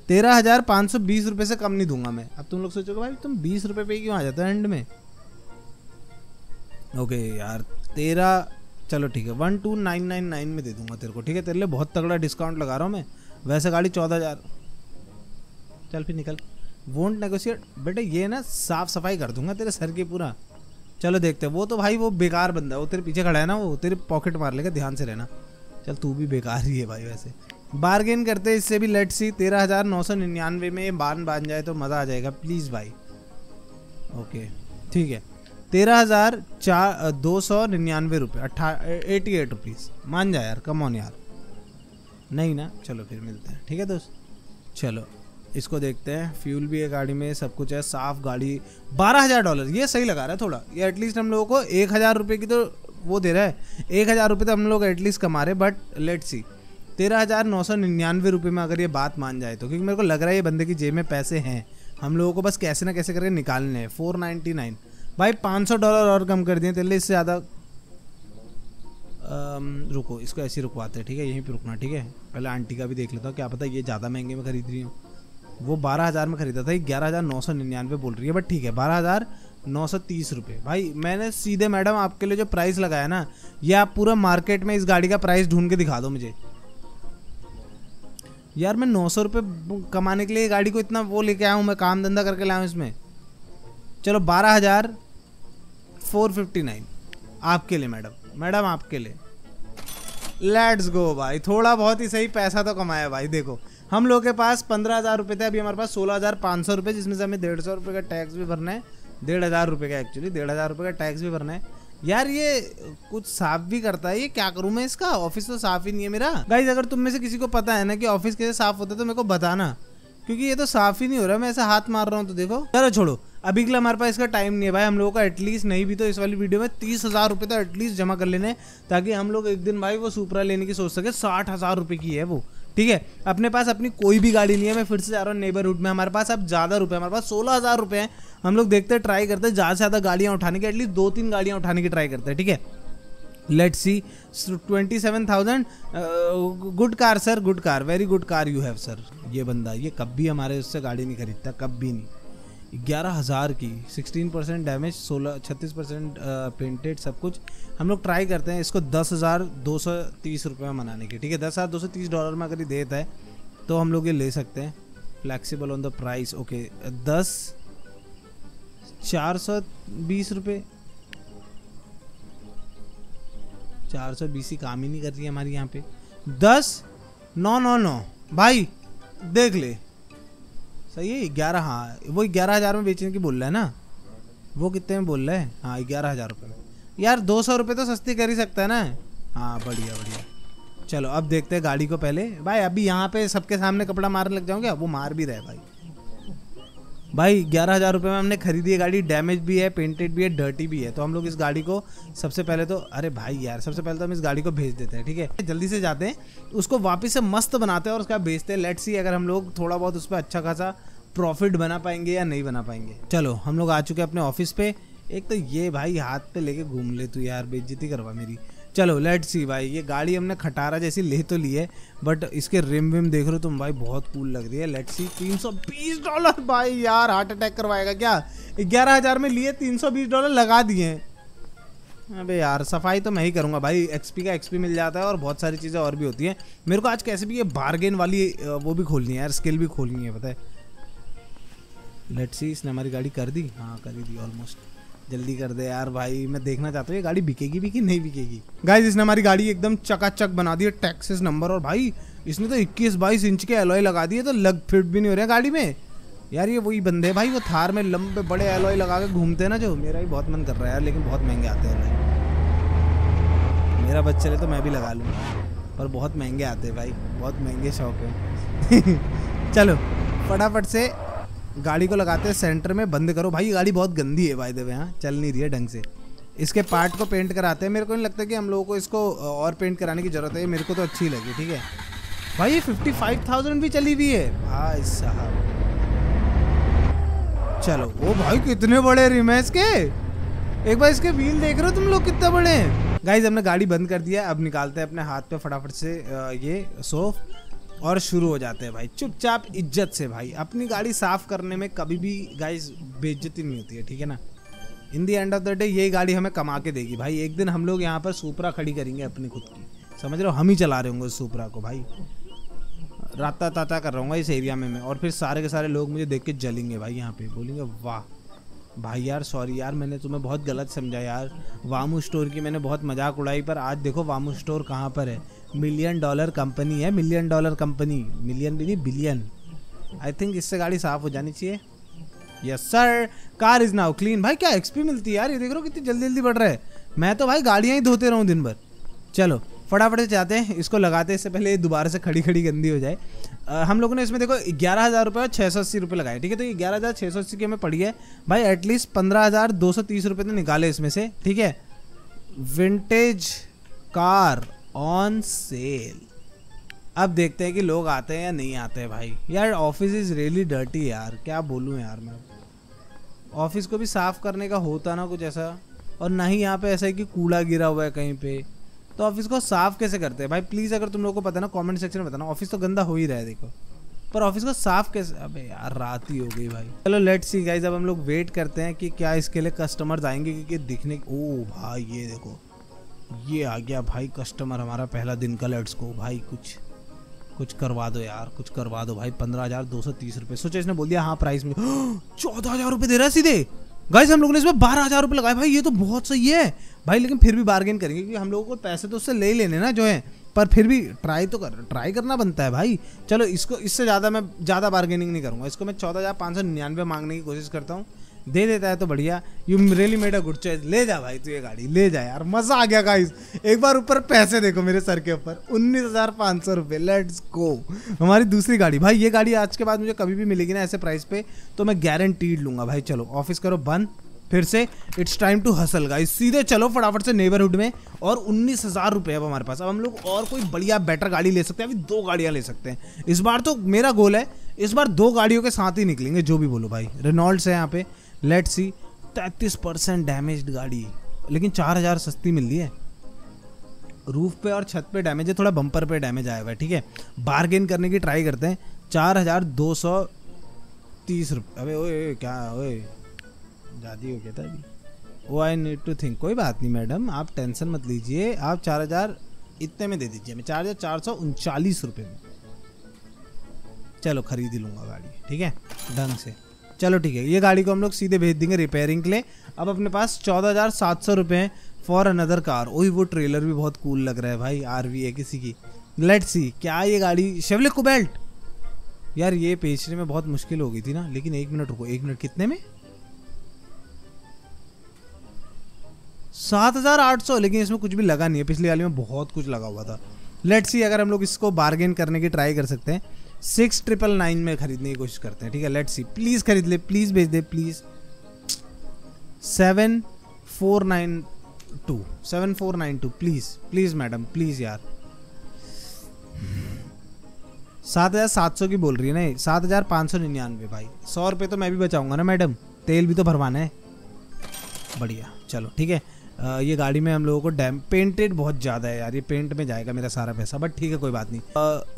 तेरह हज़ार पाँच सौ बीस रुपये से कम नहीं दूँगा मैं। अब तुम लोग सोचोगे, भाई, तुम बीस रुपये पे क्यों आ जाते हो एंड में? ओके यार, तेरह, चलो ठीक है one two nine nine nine में दे दूँगा तेरे को, ठीक है? तेरे लिए बहुत तगड़ा डिस्काउंट लगा रहा हूँ मैं। वैसे गाड़ी चौदह हज़ार। चल फिर निकल। वोंट नेगोशिएट बेटे, ये ना साफ़ सफ़ाई कर दूँगा तेरे सर की पूरा। चलो देखते हैं। वो तो भाई, वो बेकार बंदा है। वो तेरे पीछे खड़ा है ना, वो तेरे पॉकेट मार लेगा, ध्यान से रहना। चल, तू भी बेकार ही है भाई वैसे। बार्गेन करते हैं, इससे भी लेट सी, तेरह हज़ार नौ सौ निन्यानवे में ये बान बाँध जाए तो मज़ा आ जाएगा प्लीज़ भाई। ओके ठीक है। तेरह हज़ार चार, दो सौ निन्यानवे रुपये अट्ठा, एटी एट रुपीज़ मान जाए यार कम ऑन यार। नहीं ना? चलो फिर मिलते हैं, ठीक है दोस्त? चलो, इसको देखते हैं। फ्यूल भी है गाड़ी में सब कुछ है, साफ़ गाड़ी, बारह हज़ार डॉलर ये सही लगा रहा है थोड़ा। ये एटलीस्ट हम लोगों को एक हज़ार रुपये की तो वो दे रहा है। एक हज़ार रुपये तो हम लोग एटलीस्ट कमा रहे बट लेट सी तेरह हज़ार नौ सौ निन्यानवे रुपये में अगर ये बात मान जाए तो क्योंकि मेरे को लग रहा है ये बंदे की जेब में पैसे हैं। हम लोगों को बस कैसे ना कैसे करके निकालने हैं। Four ninety nine. भाई, पाँच सौ डॉलर और कम कर दिए, तेरे इससे ज़्यादा रुको, इसको ऐसे ही रुकवाते हैं, ठीक है? यहीं पे रुकना, ठीक है? पहले आंटी का भी देख लेता हूँ, क्या पता ये ज़्यादा महँगे में खरीद रही हूँ। वो बारह हज़ार में खरीदा था ग्यारह हज़ार नौ सौ निन्यानवे बोल रही है, बट ठीक है, बारह हज़ार नौ सौ तीस रुपये भाई, मैंने सीधे मैडम आपके लिए जो प्राइस लगाया ना, ये आप पूरा मार्केट में इस गाड़ी का प्राइस ढूंढ के दिखा दो मुझे। यार मैं नौ सौ रुपये कमाने के लिए गाड़ी को इतना वो लेके आया हूँ, मैं काम धंधा करके लाया हूँ इसमें। चलो, बारह हज़ार फोर फिफ्टी नाइन। आपके लिए, मैडम। मैडम, आपके लिए। लेट्स गो भाई। थोड़ा बहुत ही सही पैसा तो कमाया, भाई। देखो, हम लोग के पास पंद्रह हज़ार रुपये थे, अभी हमारे पास सोलह हज़ार पाँच सौ रुपये जिसमें से हमें डेढ़ सौ रुपये का टैक्स भी भरना है। डेढ़ हज़ार रुपये का एक्चुअली डेढ़ हज़ार रुपये का टैक्स भी भरना है। यार, ये कुछ साफ़ भी करता है। ये क्या करूँ मैं इसका? ऑफ़िस तो साफ़ ही नहीं है मेरा। गाइज़ अगर तुम में से किसी को पता है ना कि ऑफ़िस कैसे साफ़ होता है तो मेरे को बताना। क्योंकि ये तो साफ़ ही नहीं हो रहा। मैं ऐसा हाथ मार रहा हूँ तो देखो। चलो छोड़ो। अभी के लिए हमारे पास इसका टाइम नहीं है भाई। हम लोगों का एटलीस्ट नहीं भी तो इस वाली वीडियो में तीस हज़ार रुपये तो एटलीस्ट जमा कर लेने ताकि हम लोग एक दिन भाई वो सुपरा लेने की सोच सके। साठ हज़ार रुपये की है वो। ठीक है? अपने पास अपनी कोई भी गाड़ी नहीं है, मैं फिर से जा रहा हूँ नेबरहुड में। हमारे पास अब ज़्यादा रुपये हमारे पास सोलह हज़ार रुपये हैं। हम लोग देखते हैं ट्राई करते हैं, ज़्यादा से ज़्यादा गाड़ियाँ उठाने की एटलीस्ट दो तीन गाड़ियाँ उठाने की ट्राई करते हैं, ठीक है? Let see twenty seven thousand good car sir good car very good car you have sir ये बंदा, ये कब भी हमारे उससे गाड़ी नहीं खरीदता कब भी नहीं। ग्यारह हज़ार की सिक्सटीन परसेंट डैमेज सोलह, छत्तीस परसेंट पेंटेड सब कुछ। हम लोग ट्राई करते हैं इसको दस हज़ार दो सौ तीस रुपये में मनाने की, ठीक है? दस हज़ार दो सौ तीस डॉलर में अगर ये देता है तो हम लोग ये ले सकते हैं। Flexible on the price okay दस, चार सौ बीस रुपये चार सौ बीस ही काम ही नहीं कर रही है हमारी यहाँ पे। दस, नौ नौ नौ, भाई, देख ले। सही है, ग्यारह हाँ वो ग्यारह हज़ार में बेचने की बोल रहा है ना? वो कितने में बोल रहा है? हाँ ग्यारह हज़ार रुपये में। यार, दो सौ रुपये तो सस्ती कर ही सकता है ना? हाँ बढ़िया बढ़िया। चलो, अब देखते हैं गाड़ी को पहले। भाई, अभी यहाँ पे सबके सामने कपड़ा मारने लग जाऊँगा वो मार भी रहे भाई। भाई, ग्यारह हज़ार रुपये में हमने खरीदी है गाड़ी डैमेज भी है पेंटेड भी है डर्टी भी है। तो हम लोग इस गाड़ी को सबसे पहले तो अरे भाई यार, सबसे पहले तो हम इस गाड़ी को भेज देते हैं, ठीक है? जल्दी से जाते हैं, उसको वापस से मस्त बनाते हैं और उसका बेचते हैं। लेट्स सी अगर हम लोग थोड़ा बहुत उस पर अच्छा खासा प्रॉफिट बना पाएँगे या नहीं बना पाएँगे। चलो, हम लोग आ चुके हैं अपने ऑफ़िस पे। एक तो ये भाई हाथ पे लेके घूम ले तू यार, बेइज्जती करवा मेरी। चलो लेट सी भाई, ये गाड़ी हमने खटारा जैसी ले तो ली है बट इसके रिम विम देख रहे हो तुम भाई, बहुत कूल लग रही है। लेट सी तीन सौ बीस डॉलर भाई, यार हार्ट अटैक करवाएगा क्या? ग्यारह हज़ार में लिए, तीन सौ बीस डॉलर लगा दिए। अबे यार, सफ़ाई तो मैं ही करूँगा भाई एक्सपी का एक्सपी मिल जाता है और बहुत सारी चीज़ें और भी होती हैं। मेरे को आज कैसे भी ये बार्गेन वाली वो भी खोलनी है यार स्किल भी खोलनी है, पता है। लेट सी इसने हमारी गाड़ी कर दी? हाँ कर दी ऑलमोस्ट जल्दी कर दे यार भाई, मैं देखना चाहता हूँ ये गाड़ी बिकेगी भी कि नहीं बिकेगी। गाइज़ इसने हमारी गाड़ी एकदम चकाचक बना दी है टैक्सेस नंबर और भाई, इसने तो 21 बाईस इंच के एलॉय लगा दिए तो लग फिट भी नहीं हो रहे गाड़ी में। यार ये वही बंदे भाई, वो थार में लंबे बड़े एलॉय लगा के घूमते हैं ना जो। मेरा ही बहुत मन कर रहा है यार, लेकिन बहुत महँगे आते हैं मेरा बच्चे ले तो मैं भी लगा लूँ पर बहुत महँगे आते हैं भाई, बहुत महँगे शौक है। चलो, फटाफट से गाड़ी को लगाते हैं सेंटर में, बंद करो। भाई गाड़ी बहुत गंदी है भाई देवे यहाँ चल नहीं रही है ढंग से। इसके पार्ट को पेंट कराते हैं। मेरे को नहीं लगता कि हम लोगों को इसको और पेंट कराने की ज़रूरत है। मेरे को तो अच्छी लगी, ठीक है? भाई फिफ्टी फाइव थाउज़ेंड भी चली हुई है। भाई साहब। चलो वो भाई, कितने बड़े रिमेस के एक बार इसके व्हील देख रहे हो तुम लोग कितने बड़े हैं? गाइज़ हमने गाड़ी बंद कर दिया अब निकालते हैं अपने हाथ पे फटाफट से ये सोफ और शुरू हो जाते हैं भाई। चुपचाप इज़्ज़त से भाई। अपनी गाड़ी साफ़ करने में कभी भी गाइस बेइज्जती नहीं होती है, ठीक है ना? In the end of the day यही गाड़ी हमें कमा के देगी। भाई, एक दिन हम लोग यहाँ पर सुपरा खड़ी करेंगे अपनी खुद की। समझ रहे हो? हम ही चला रहे होंगे सुपरा को भाई। राता ताता कर रहा हूँ इस एरिया में मैं। और फिर सारे के सारे लोग मुझे देख के जलेंगे भाई यहाँ पे। बोलेंगे, वाह, भाई यार सॉरी यार, मैंने तुम्हें बहुत गलत समझा यार। वामू स्टोर की मैंने बहुत मज़ाक उड़ाई, पर आज देखो वामू स्टोर कहाँ पर है? मिलियन डॉलर कंपनी है मिलियन डॉलर कंपनी मिलियन भी नहीं बिलियन आई थिंक इससे गाड़ी साफ़ हो जानी चाहिए. Yes sir car is now clean भाई क्या एक्सपी मिलती है यार? ये देख रहे हो कितनी जल्दी जल्दी बढ़ रहा है. मैं तो भाई गाड़ियाँ ही धोते रहूँ दिन भर. चलो फटाफट से चाहते हैं. इसको लगाते इससे पहले दोबारा से खड़ी खड़ी गंदी हो जाए. आ, हम लोगों ने इसमें देखो ग्यारह हज़ार रुपये और छः सौ अस्सी रुपये लगाए ठीक है? तो ये ग्यारह हज़ार छः सौ अस्सी की हमें पड़ी है. भाई एटलीस्ट पंद्रह हज़ार दो सौ तीस रुपये तो निकाले इसमें से ठीक है? विंटेज कार ऑन सेल अब देखते हैं कि लोग आते हैं या नहीं आते हैं भाई। यार ऑफ़िस इज़ रियली डर्टी यार। क्या बोलूँ यार मैं? ऑफ़िस को भी साफ़ करने का होता ना कुछ ऐसा। और ना ही यहाँ पे ऐसा है कि कूड़ा गिरा हुआ है कहीं पे। तो ऑफ़िस को साफ़ कैसे करते हैं? भाई प्लीज़ अगर तुम लोगों को पता ना कमेंट सेक्शन में बताना। ऑफ़िस तो गंदा हो ही रहा है, देखो। पर ऑफ़िस को साफ़ कैसे? अबे यार, रात ही हो गई भाई। चलो लेट सी गाइज़ अब हम लोग वेट करते हैं कि क्या इसके लिए कस्टमर्स आएँगे, क्योंकि दिखने ओ भाई, ये देखो। ये आ गया भाई कस्टमर हमारा पहला दिन का लेट्स को। भाई कुछ कुछ करवा दो यार, कुछ करवा दो भाई। पंद्रह हज़ार दो सौ तीस रुपये। सोचा इसने बोल दिया हाँ प्राइस में। चौदह हज़ार रुपये दे रहा है सीधे। गाइस हम लोगों ने इसमें बारह हज़ार रुपये लगाए। भाई, ये तो बहुत सही है। भाई, लेकिन फिर भी बार्गेन करेंगे, क्योंकि हम लोगों को पैसे तो उससे ले लेने ना जो है। पर फिर भी ट्राई तो कर ट्राई करना बनता है भाई। चलो, इसको, इससे ज़्यादा मैं, ज़्यादा बार्गेनिंग नहीं करूँगा। इसको मैं चौदह हज़ार पाँच सौ निन्यानवे मांगने की कोशिश करता हूँ। दे देता है तो बढ़िया। You really made a good choice ले जा भाई तू ये गाड़ी, ले जा यार, मज़ा आ गया गाइस एक बार ऊपर पैसे देखो मेरे सर के ऊपर। उन्नीस हज़ार पाँच सौ रुपये लेट्स गो हमारी दूसरी गाड़ी। भाई ये गाड़ी आज के बाद मुझे कभी भी मिलेगी ना ऐसे प्राइस पे तो मैं गारंटीड लूँगा। भाई चलो ऑफ़िस करो, बंद। फिर से it's time to hustle guys सीधे चलो फटाफट से नेबरहुड में। और उन्नीस हज़ार रुपये अब हमारे पास। अब हम लोग और कोई बढ़िया बेटर गाड़ी ले सकते हैं। अभी दो गाड़ियाँ ले सकते हैं। इस बार तो मेरा गोल है, इस बार दो गाड़ियों के साथ ही निकलेंगे, जो भी बोलो भाई। रेनॉल्ड्स है यहाँ पे। लेट सी तैतीस परसेंट डैमेज गाड़ी। लेकिन चार हज़ार सस्ती मिल रही है। रूफ पे और छत पे डैमेज है, थोड़ा बम्पर पे डैमेज आया हुआ है, ठीक है? बारगेन करने की ट्राई करते हैं, चार हज़ार दो सौ तीस रुपये अबे ओए क्या, ओए ज़्यादा हो गया था अभी oh I need to think कोई बात नहीं मैडम, आप टेंशन मत लीजिए, आप चार हज़ार इतने में दे दीजिए, मैं चार हज़ार चार सौ उनचालीस रुपये में। चलो, खरीद ही लूँगा गाड़ी, ठीक है? ढंग से। चलो ठीक है, ये गाड़ी को हम लोग सीधे भेज देंगे रिपेयरिंग के लिए। अब अपने पास चौदह हज़ार सात सौ रुपये हैं फॉर अनदर कार वही वो ट्रेलर भी बहुत कूल लग रहा है भाई आरवी है किसी की। लेट सी क्या ये गाड़ी शेवले कुबेल्ट यार, ये बेचने में बहुत मुश्किल हो गई थी ना, लेकिन एक मिनट रुको, एक मिनट, कितने में? सात हज़ार आठ सौ, लेकिन इसमें कुछ भी लगा नहीं है, पिछली वाली में बहुत कुछ लगा हुआ था। लेट्स सी अगर हम लोग इसको बार्गेन करने की ट्राई कर सकते हैं सिक्स ट्रिपल नाइन में खरीदने की कोशिश करते हैं, ठीक है? लेट्स सी प्लीज़ खरीद ले प्लीज़ भेज दे please seven four nine two seven four nine two please please madam please यार. सात हज़ार सात सौ की बोल रही है ना सात हज़ार पाँच सौ निन्यानवे भाई. सौ रुपये तो मैं भी बचाऊँगा ना मैडम तेल भी तो भरवाना है. बढ़िया, चलो, ठीक है? ये गाड़ी में हम लोगों को डैम पेंटेड बहुत ज़्यादा है यार, ये पेंट में जाएगा मेरा सारा पैसा बट ठीक है, कोई बात नहीं।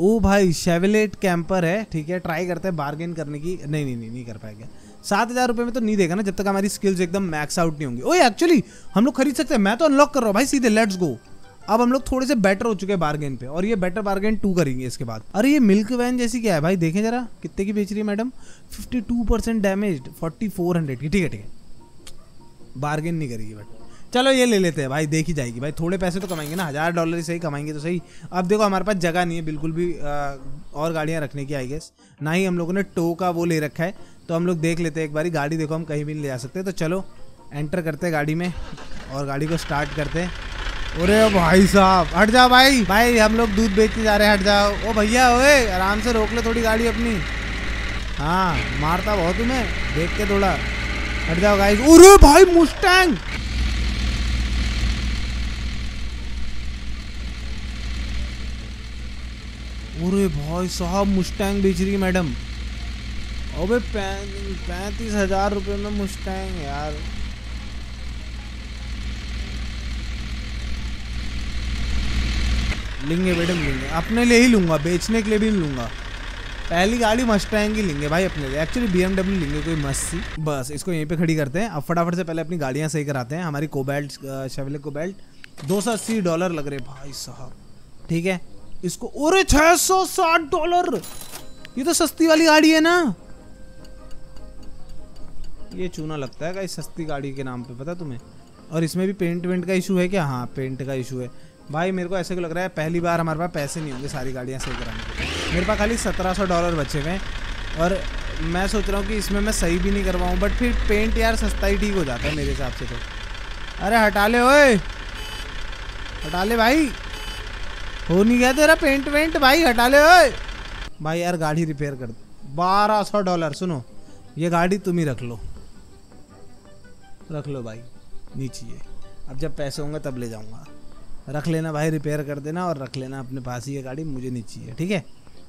ओ भाई शेवलेट कैंपर है, ठीक है ट्राई करते हैं बार्गेन करने की। नहीं नहीं नहीं नहीं कर पाएगा। सात हज़ार रुपये में तो नहीं देगा ना, जब तक हमारी स्किल्स एकदम मैक्स आउट नहीं होंगी। ओए एक्चुअली हम लोग खरीद सकते हैं, मैं तो अनलॉक कर रहा हूँ भाई, सीधे लेट्स गो अब हम लोग थोड़े से बेटर हो चुके हैं बार्गेन पे, और ये बेटर बार्गेन टू करेंगे इसके बाद। अरे, ये मिल्क वैन जैसी क्या है भाई, देखें जरा, कितने की बेच रही है madam? Fifty two percent damage forty four hundred की, ठीक है ठीक है। बार्गेन नहीं करेगी बट चलो ये ले लेते हैं भाई देखी जाएगी। भाई थोड़े पैसे तो कमाएँगे ना हज़ार डॉलर से ही कमाएँगे तो सही। अब देखो हमारे पास जगह नहीं है बिल्कुल भी आ, और गाड़ियाँ रखने की आई गेस ना ही हम लोगों ने टो का वो ले रखा है तो हम लोग देख लेते हैं एक बारी। गाड़ी देखो हम कहीं भी नहीं ले जा सकते तो चलो एंटर करते हैं गाड़ी में और गाड़ी को स्टार्ट करते हैं। अरे भाई साहब हट जाओ भाई। भाई हम लोग दूध बेचने जा रहे हैं हट जाओ। ओ भैया ओए आराम से रोक ले थोड़ी गाड़ी अपनी। हाँ मारता बहुत तुम्हें देख के थोड़ा। हट जाओ गाइस अरे भाई मुस्टैंग अरे भाई साहब मुस्टैंग बेच रही है मैडम। अबे पैंतीस हज़ार रुपये में मुस्टैंग यार। लेंगे मैडम लेंगे। अपने लिए ही लूँगा, बेचने के लिए भी लूँगा। पहली गाड़ी मस्टैंग ही लेंगे भाई अपने लिए। एक्चुअली बीएमडब्ल्यू लेंगे, कोई मस्त। सी बस, इसको यहीं पे खड़ी करते हैं। अब फटाफट से पहले अपनी गाड़ियाँ सही कराते हैं। हमारी कोबेल्ट शेवले कोबेल्ट दो सौ अस्सी डॉलर लग रहे भाई साहब। ठीक है? इसको अरे छह सौ साठ डॉलर। ये तो सस्ती वाली गाड़ी है ना? ये चूना लगता है सस्ती गाड़ी के नाम पे, पता तुम्हें? और इसमें भी पेंट वेंट का इशू है क्या? हाँ पेंट का इशू है। भाई, मेरे को ऐसे क्यों लग रहा है, पहली बार हमारे पास पैसे नहीं होंगे सारी गाड़ियाँ सही कराने के मेरे पास खाली सत्रह सौ डॉलर बचे हुए हैं और मैं सोच रहा हूँ कि इसमें मैं सही भी नहीं करवाऊँ बट फिर पेंट यार सस्ता ही ठीक हो जाता है मेरे हिसाब से तो। अरे, हटा ले, ओए! हटा ले भाई! हो नहीं गया तेरा पेंट वेंट, भाई हटा ले, ओए। भाई यार, गाड़ी रिपेयर कर दो। बारह सौ डॉलर सुनो। ये गाड़ी तुम ही रख लो। रख लो भाई, नीचे अब जब पैसे होंगे तब ले जाऊँगा। रख लेना भाई रिपेयर कर देना और रख लेना अपने पास ही ये गाड़ी, मुझे नहीं चाहिए ठीक है?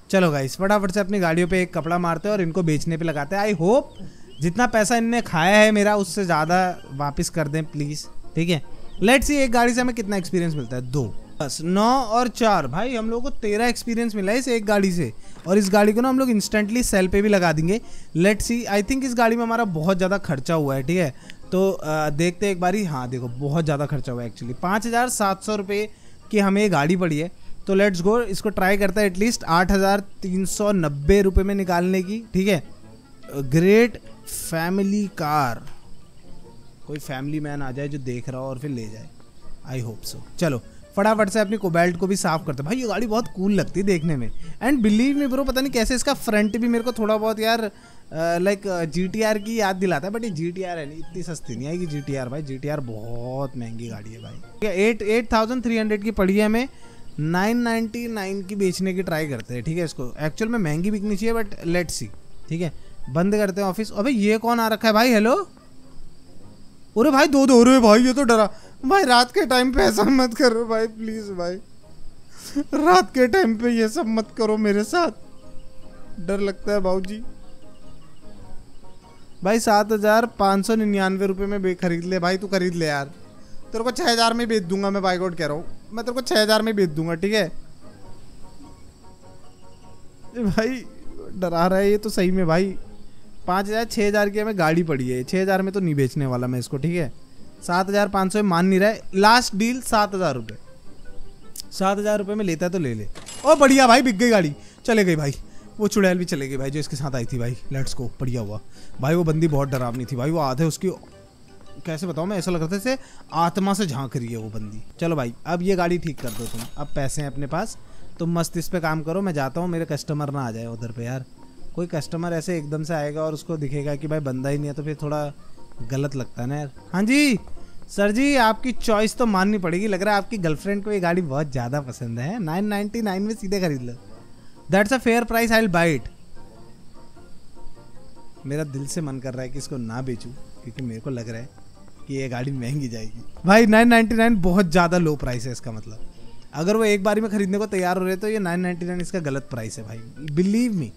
चलो गाइस फटाफट से अपनी गाड़ियों पे एक कपड़ा मारते हैं और इनको बेचने पे लगाते हैं। आई होप जितना पैसा इनने खाया है मेरा, उससे ज़्यादा वापस कर दें प्लीज़ ठीक है? लेट्स सी एक गाड़ी से हमें कितना एक्सपीरियंस मिलता है? दो। बस नौ और चार। भाई हम लोग को तेरह एक्सपीरियंस मिला है इस एक गाड़ी से। और इस गाड़ी को ना हम लोग इंस्टेंटली सेल पे भी लगा देंगे। लेट सी आई थिंक इस गाड़ी में हमारा बहुत ज़्यादा खर्चा हुआ है ठीक है? तो आ, देखते एक बारी। हाँ देखो बहुत ज़्यादा खर्चा हुआ है एक्चुअली पाँच हज़ार सात सौ रुपये की हमें ये गाड़ी पड़ी है। तो लेट्स गो इसको ट्राई करता है एटलीस्ट आठ हज़ार तीन सौ नब्बे रुपये में निकालने की ठीक है? ग्रेट फैमिली कार कोई फैमिली मैन आ जाए जो देख रहा हो और फिर ले जाए। आई होप सो चलो फटाफट से अपनी कोबेल्ट को भी साफ़ करते भाई, ये गाड़ी बहुत कूल लगती है देखने में। एंड बिलीव में ब्रो पता नहीं कैसे इसका फ्रंट भी मेरे को थोड़ा बहुत यार लाइक जी टी आर की याद दिलाता है बट ये जी टी आर है नहीं, इतनी सस्ती नहीं आएगी जी टी आर भाई। जी टी आर बहुत महँगी गाड़ी है भाई। Eight eight thousand three hundred की पड़ी है हमें नाइन नाइनटी नाइन की बेचने की ट्राई करते हैं, ठीक है इसको। एक्चुअल में महँगी बिकनी चाहिए बट लेट सी ठीक है? बंद करते हैं ऑफ़िस अबे, ये कौन आ रखा है भाई? हेलो अरे भाई दो दो रहे भाई, ये तो डरा। भाई, रात के टाइम पे ऐसा मत करो भाई प्लीज़ भाई। रात के टाइम पे ये सब मत करो मेरे साथ। डर लगता है भाऊ जी भाई, सात हज़ार पाँच सौ निन्यानवे रुपये में बे खरीद ले भाई, तू खरीद ले यार। तेरे को छः हज़ार में बेच दूँगा मैं बाइक आउट कह रहा हूँ। मैं तेरे को छः हज़ार में बेच दूँगा, ठीक है? भाई, डरा रहा है ये तो सही में भाई। पाँच हज़ार छः हज़ार की हमें गाड़ी पड़ी है। छः हज़ार में तो नहीं बेचने वाला मैं इसको, ठीक है? सात हज़ार पाँच सौ मान नहीं रहा है। लास्ट डील सात हज़ार रुपये सात हज़ार रुपये में लेता है तो ले ले। ओ, बढ़िया भाई, बिक गई गाड़ी। चले गई भाई। वो चुड़ैल भी चले गई भाई, जो इसके साथ आई थी भाई। लेट्स को बढ़िया हुआ। भाई, वो बंदी बहुत डरावनी थी भाई। वो आधे उसकी कैसे बताऊँ मैं? ऐसा लग रहा था जैसे आत्मा से झाँक रही है वो बंदी। चलो भाई, अब ये गाड़ी ठीक कर दो तुम। अब पैसे हैं अपने पास। तुम मस्त इस पर काम करो, मैं जाता हूँ, मेरे कस्टमर ना आ जाए उधर पे यार। कोई कस्टमर ऐसे एकदम से आएगा और उसको दिखेगा कि भाई बंदा ही नहीं है तो फिर थोड़ा गलत लगता है ना यार। हाँ जी, सर जी, आपकी चॉइस तो माननी पड़ेगी। लग रहा है आपकी गर्लफ्रेंड को ये गाड़ी बहुत ज़्यादा पसंद है। नाइन नाइनटी नाइन में सीधे खरीद लो। That's a fair price I buy it मेरा दिल से मन कर रहा है कि इसको ना बेचूं, क्योंकि मेरे को लग रहा है कि ये गाड़ी महँगी जाएगी। भाई 999 बहुत ज़्यादा लो प्राइस है इसका मतलब। अगर वो एक बारी में खरीदने को तैयार हो रहे तो ये 999 इसका गलत प्राइस है भाई। बिलीव मी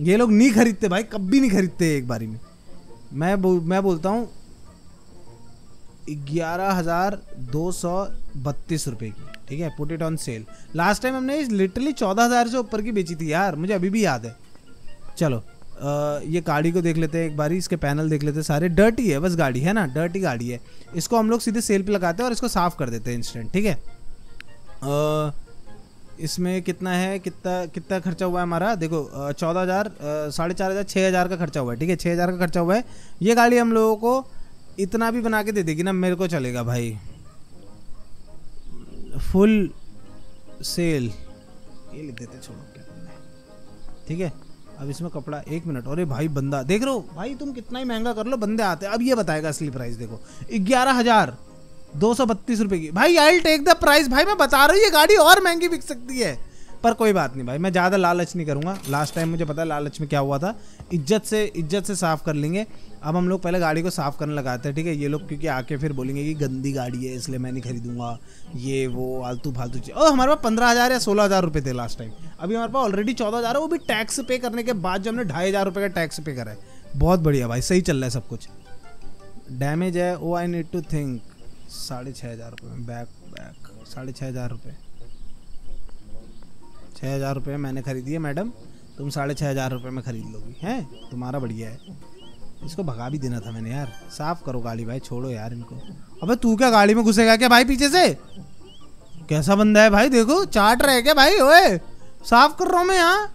ये लोग नहीं खरीदते भाई कभी नहीं खरीदते एक बारी में। मैं बो, मैं बोलता हूँ ग्यारह हज़ार दो सौ बत्तीस रुपये की ठीक है put it on sale last time हमने लिटरली चौदह हज़ार से ऊपर की बेची थी यार मुझे अभी भी याद है। चलो आ, ये गाड़ी को देख लेते हैं एक बारी इसके पैनल देख लेते हैं सारे डर्टी है बस गाड़ी है ना डर्टी गाड़ी है। इसको हम लोग सीधे सेल पे लगाते हैं और इसको साफ़ कर देते हैं इंस्टेंट ठीक है? आ, इसमें कितना है, कितना कितना खर्चा हुआ है हमारा? देखो चौदह हज़ार साढ़े चार हज़ार छः हज़ार का खर्चा हुआ है, ठीक है? छः हज़ार का खर्चा हुआ है। ये गाड़ी हम लोगों को इतना भी बना के दे देगी ना, मेरे को चलेगा भाई। Full sale. ये लिख देते, छोड़ो, क्या ठीक है? अब इसमें कपड़ा, एक मिनट, अरे भाई बंदा, देख रहे हो? भाई तुम कितना ही महँगा कर लो, बंदे आते अब ये बताएगा असली प्राइस देखो। ग्यारह हज़ार। दो सौ बत्तीस रुपए की। भाई आई टेक द प्राइस भाई, मैं बता रहा हूँ, ये गाड़ी और महँगी बिक सकती है। पर कोई बात नहीं भाई, मैं ज़्यादा लालच नहीं करूँगा। लास्ट टाइम मुझे पता है लालच में क्या हुआ था। इज़्ज़त से इज़्ज़त से साफ़ कर लेंगे। अब हम लोग पहले गाड़ी को साफ़ करने लगाते हैं, ठीक है? ये लोग क्योंकि आके फिर बोलेंगे कि गंदी गाड़ी है, इसलिए मैं नहीं खरीदूँगा। ये, वो, आलतू फालतू चीज़। ओ हमारे पास पंद्रह हज़ार या सोलह हज़ार रुपये थे लास्ट टाइम अभी हमारे पास ऑलरेडी चौदह हज़ार है, वो भी टैक्स पे करने के बाद जो हमने ढाई हज़ार रुपये का टैक्स पे करा है। बहुत बढ़िया भाई, सही चल रहा है सब कुछ। डैमेज है oh I need to think साढ़े छः हज़ार रुपये में बैक बैक साढ़े छः हज़ार रुपये छः हज़ार रुपये मैंने खरीदी है, मैडम। तुम साढ़े छः हज़ार रुपये में खरीद लोगी, हैं? तुम्हारा बढ़िया है। इसको भगा भी देना था मैंने, यार। साफ़ करो गाड़ी भाई, छोड़ो यार इनको। अबे, तू क्या गाड़ी में घुसेगा क्या भाई पीछे से? कैसा बंदा है भाई, देखो, चाट रहे क्या भाई? ओए, साफ़ कर रहा हूँ मैं यहाँ।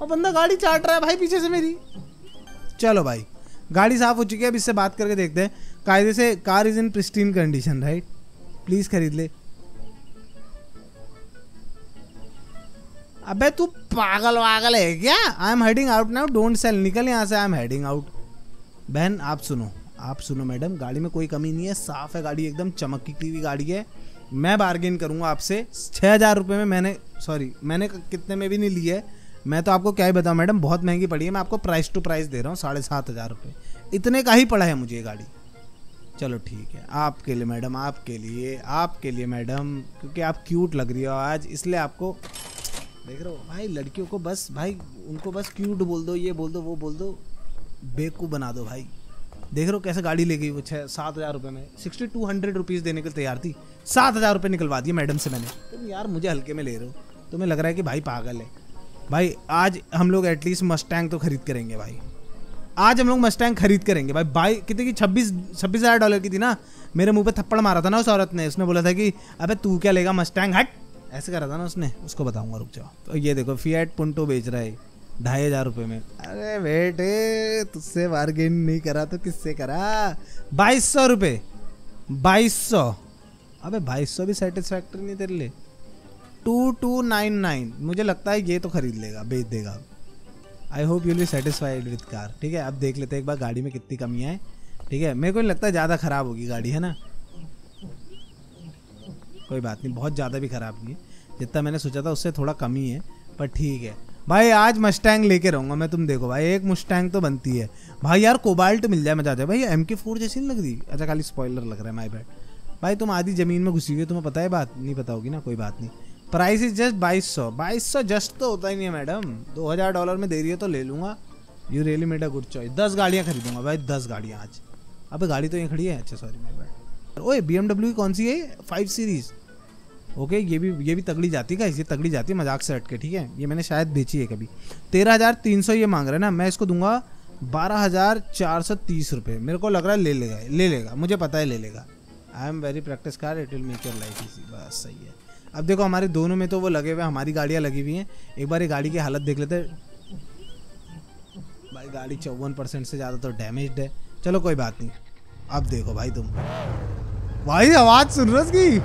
और बंदा गाड़ी चाट रहा है भाई पीछे से मेरी। चलो भाई गाड़ी साफ़ हो चुकी है, अब इससे बात करके देखते हैं। कायदे से car is in pristine condition right please खरीद ले। अबे तू पागल वागल है क्या? I am heading out now don't sell निकल यहाँ से आई एम हेडिंग आउट बहन, आप सुनो आप सुनो मैडम, गाड़ी में कोई कमी नहीं है, साफ़ है गाड़ी, एकदम चमकती हुई गाड़ी है। मैं बार्गेन करूँगा आपसे छः हज़ार रुपये में मैंने सॉरी मैंने कितने में भी नहीं ली है। मैं तो आपको क्या ही बताऊँ मैडम, बहुत महँगी पड़ी है, मैं आपको प्राइस टू प्राइस दे रहा हूँ, साढ़े सात हज़ार रुपये इतने का ही पड़ा है मुझे ये गाड़ी। चलो ठीक है। आपके लिए मैडम, आपके लिए आपके लिए मैडम, क्योंकि आप क्यूट लग रही हो आज, इसलिए आपको देख रहे हो, भाई लड़कियों को बस, भाई उनको बस क्यूट बोल दो, ये बोल दो, वो बोल दो बेकू बना दो भाई। देख रहे हो कैसे गाड़ी ले गई वो छः सात हज़ार रुपये में। सिक्सटी टू हंड्रेड रुपीज़ देने के लिए तैयार थी। सात हज़ार रुपये निकलवा दिए मैडम से मैंने। तुम यार मुझे हल्के में ले रहे हो। तुम्हें लग रहा है कि भाई पागल है। भाई आज हम लोग एटलीस्ट मस्टैंग तो खरीद करेंगे भाई। आज हम लोग मस्टैंग खरीद करेंगे भाई, बाई, कितने की? छब्बीस छब्बीस हज़ार डॉलर की थी ना? मेरे मुँह पे थप्पड़ मारा था ना उस औरत ने। उसने बोला था कि, अबे, तू क्या लेगा मस्टैंग हट! ऐसे करा था ना उसने। उसको बताऊँगा, रुक जाओ। तो ये देखो फियाट पुंटो बेच रहा है। ढाई हज़ार रुपये में। अरे बेटे, तुझसे बार्गेन नहीं करा तो किससे करा? बाईस सौ रुपये बाईस सौ। अबे, बाईस सौ भी सेटिस्फैक्ट्री नहीं तेरे लिए। Two two nine nine. मुझे लगता है ये तो खरीद लेगा, बेच देगा। I hope you be satisfied with car ठीक है? अब देख लेते हैं एक बार गाड़ी में कितनी कमियाँ हैं। ठीक है? मेरे को नहीं लगता ज़्यादा ख़राब होगी गाड़ी, है ना? कोई बात नहीं, बहुत ज़्यादा भी ख़राब नहीं है। जितना मैंने सोचा था उससे थोड़ा कम ही पर ठीक है। भाई, आज मस्टैंग लेके रहूँगा मैं, तुम देखो भाई, एक मुस्टैंग तो बनती है। भाई, यार कोबाल्ट मिल जाए, मज़ा आ भाई एम के फोर जैसी नहीं लग रही? अच्छा खाली स्पॉइलर लग रहा है माई बैड भाई, तुम आधी ज़मीन में घुसी हुई तुम्हें पता है बात? नहीं पता होगी ना, कोई बात नहीं। प्राइस इज़ जस्ट बाईस सौ। बाईस सौ जस्ट तो होता ही नहीं है मैडम दो हज़ार डॉलर में दे रही है तो ले लूँगा। You really made a good choice दस गाड़ियाँ खरीदूँगा भाई, दस गाड़ियाँ आज। अब गाड़ी तो यहाँ खड़ी है। अच्छा सॉरी माई बैड ओए बी की कौन सी है फाइव सीरीज़ ओके ये भी ये भी तगड़ी जाती है ये तगड़ी जाती है मज़ाक से हट के ठीक है? ये मैंने शायद बेची है कभी। तेरह हज़ार तीन सौ ये मांग रहे ना, मैं इसको दूँगा बारह हज़ार चार सौ तीस रुपये मेरे को लग रहा है ले लेगा ले लेगा। मुझे पता है ले लेगा। I am very practice car it will make your life easy बस, सही है। अब देखो हमारे दोनों में तो वो लगे हुए हमारी गाड़ियाँ लगी हुई हैं। एक बार ये गाड़ी की हालत देख लेते। भाई गाड़ी चौवन परसेंट से ज़्यादा तो डैमेज है। चलो कोई बात नहीं। अब देखो भाई तुम। भाई, आवाज़ सुन रहे उसकी?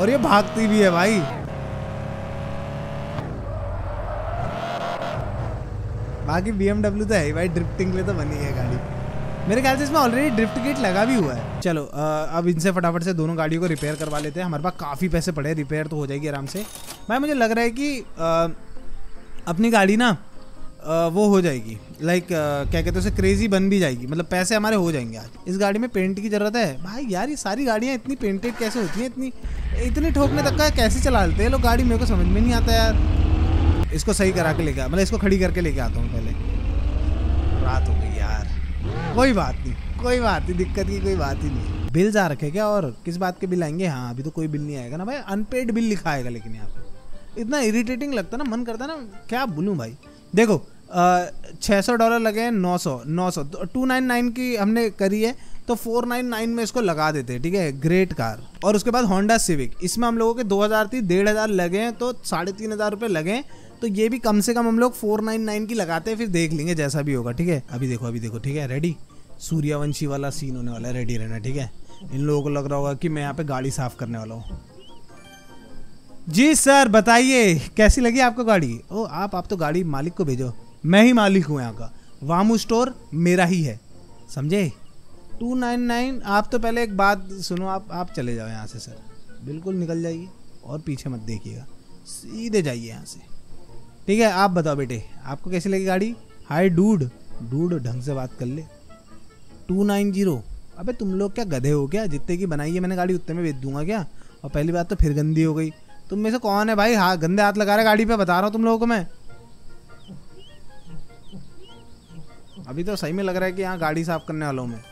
और ये भागती भी है भाई। बाकी बी तो है भाई ड्रिफ्टिंग लिए तो बनी है गाड़ी। मेरे ख्याल से इसमें ऑलरेडी ड्रिफ्ट गेट लगा भी हुआ है। चलो अब इनसे फटाफट से दोनों गाड़ियों को रिपेयर करवा लेते हैं। हमारे पास काफ़ी पैसे पड़े रिपेयर तो हो जाएगी आराम से। भाई, मुझे लग रहा है कि अपनी गाड़ी ना वो हो जाएगी। लाइक क्या कहते हैं उसे क्रेजी बन भी जाएगी। मतलब पैसे हमारे हो जाएँगे आज। इस गाड़ी में पेंट की ज़रूरत है। भाई यार, ये सारी गाड़ियाँ इतनी पेंटेड कैसे होती हैं? इतनी इतनी ठोकने तक का कैसे चला लेते हैं लोग गाड़ी? मेरे को समझ में नहीं आता यार। इसको सही करा के लेके मतलब इसको खड़ी करके लेके आता हूँ पहले। रात हो गई यार। कोई बात नहीं। कोई बात नहीं, दिक्कत की कोई बात ही नहीं। बिल जा रखे क्या और किस बात के बिल आएँगे? हाँ अभी तो कोई बिल नहीं आएगा ना भाई। अनपेड बिल लिखा आएगा लेकिन यहाँ पे। इतना इरिटेटिंग लगता ना, मन करता ना, क्या बोलूँ भाई? देखो छः सौ डॉलर लगे हैं, नौ सौ नौ सौ। टू नाइन नाइन की हमने करी है तो फोर नाइन नाइन में इसको लगा देते हैं, ठीक है? ग्रेट कार और उसके बाद होंडा सिविक इसमें हम लोगों के दो हज़ार थी डेढ़ हज़ार लगे हैं तो साढ़े तीन हज़ार रुपये लगे हैं। तो ये भी कम से कम हम लोग फोर नाइन नाइन की लगाते हैं, फिर देख लेंगे, जैसा भी होगा, ठीक है? अभी देखो अभी देखो, ठीक है? रेडी सूर्यवंशी वाला सीन होने वाला है रेडी रहना, ठीक है? इन लोगों को लग रहा होगा कि मैं यहाँ पे गाड़ी साफ़ करने वाला हूँ। जी सर, बताइए, कैसी लगी आपको गाड़ी? ओ, आप आप तो गाड़ी मालिक को भेजो। मैं ही मालिक हूँ यहाँ का। वामू स्टोर मेरा ही है। समझे? टू नाइन नाइन, आप तो पहले एक बात सुनो, आप आप चले जाओ यहाँ से, सर। बिल्कुल निकल जाइए और पीछे मत देखिएगा। सीधे जाइए यहाँ से। ठीक है, आप बताओ बेटे, आपको कैसी लगी गाड़ी? हाय, डूड। डूड, ढंग से बात कर ले। Two nine zero. अबे तुम लोग क्या गधे हो क्या? जितने की बनाई है मैंने गाड़ी, उतने में बेच दूँगा क्या? और पहली बात तो फिर गंदी हो गई। तुम में से कौन है भाई? हाँ गंदे हाथ लगा रहे गाड़ी पे, बता रहा हूँ तुम लोगों को मैं। अभी तो सही में लग रहा है कि यहाँ गाड़ी साफ़ करने वाला हूँ मैं।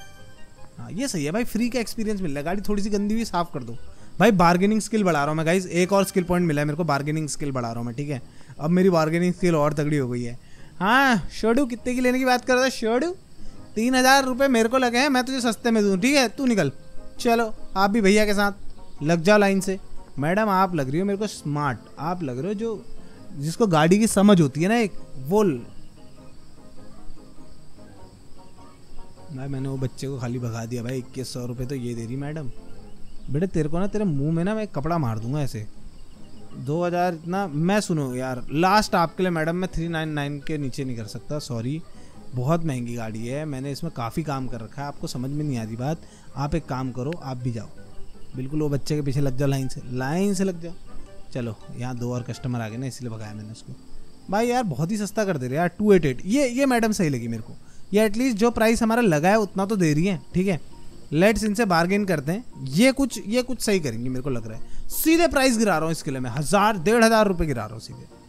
हाँ ये सही है भाई फ्री का एक्सपीरियंस मिल रहा है। गाड़ी थोड़ी सी गंदी हुई, साफ़ कर दो। भाई बार्गेनिंग स्किल बढ़ा रहा हूँ मैं गाइज़ एक और स्किल पॉइंट मिला है मेरे को बार्गेनिंग स्किल बढ़ा रहा हूँ मैं, ठीक है? अब मेरी बार्गेनिंग स्किल और तगड़ी हो गई है। हाँ शोडू, कितने की लेने की बात कर रहा था? शोडू? तीन हज़ार रुपये मेरे को लगे हैं, मैं तुझे सस्ते में दूँ, ठीक है? तू निकल। चलो, आप भी भैया के साथ लग जाओ लाइन से। मैडम, आप लग रही हो मेरे को स्मार्ट आप लग रहे हो जो जिसको गाड़ी की समझ होती है ना एक, वो भाई, मैंने वो बच्चे को खाली भगा दिया भाई, इक्कीस सौ रुपये तो ये दे रही मैडम। बेटे, तेरे को ना, तेरे मुँह में ना मैं कपड़ा मार दूँगा ऐसे। दो हज़ार इतना, मैं सुनो यार लास्ट आपके लिए मैडम, मैं थ्री नाइन नाइन के नीचे नहीं कर सकता सॉरी बहुत महँगी गाड़ी है, मैंने इसमें काफ़ी काम कर रखा है। आपको समझ में नहीं आ रही बात। आप एक काम करो, आप भी जाओ। बिल्कुल वो बच्चे के पीछे लग जाओ लाइन से। लाइन से लग जाओ। चलो, यहाँ दो और कस्टमर आ गए ना, इसलिए भगाया मैंने उसको। भाई यार, बहुत ही सस्ता कर दे रहे यार टू एट एट ये ये मैडम सही लगी मेरे को। ये एटलीस्ट जो प्राइस हमारा लगा है, उतना तो दे रही है, ठीक है? लेट्स इनसे बार्गेन करते हैं। ये कुछ ये कुछ सही करेंगे मेरे को लग रहा है। सीधे प्राइस गिरा रहा हूँ इसके लिए मैं। हज़ार, डेढ़ हज़ार रुपये गिरा रहा हूँ सीधे।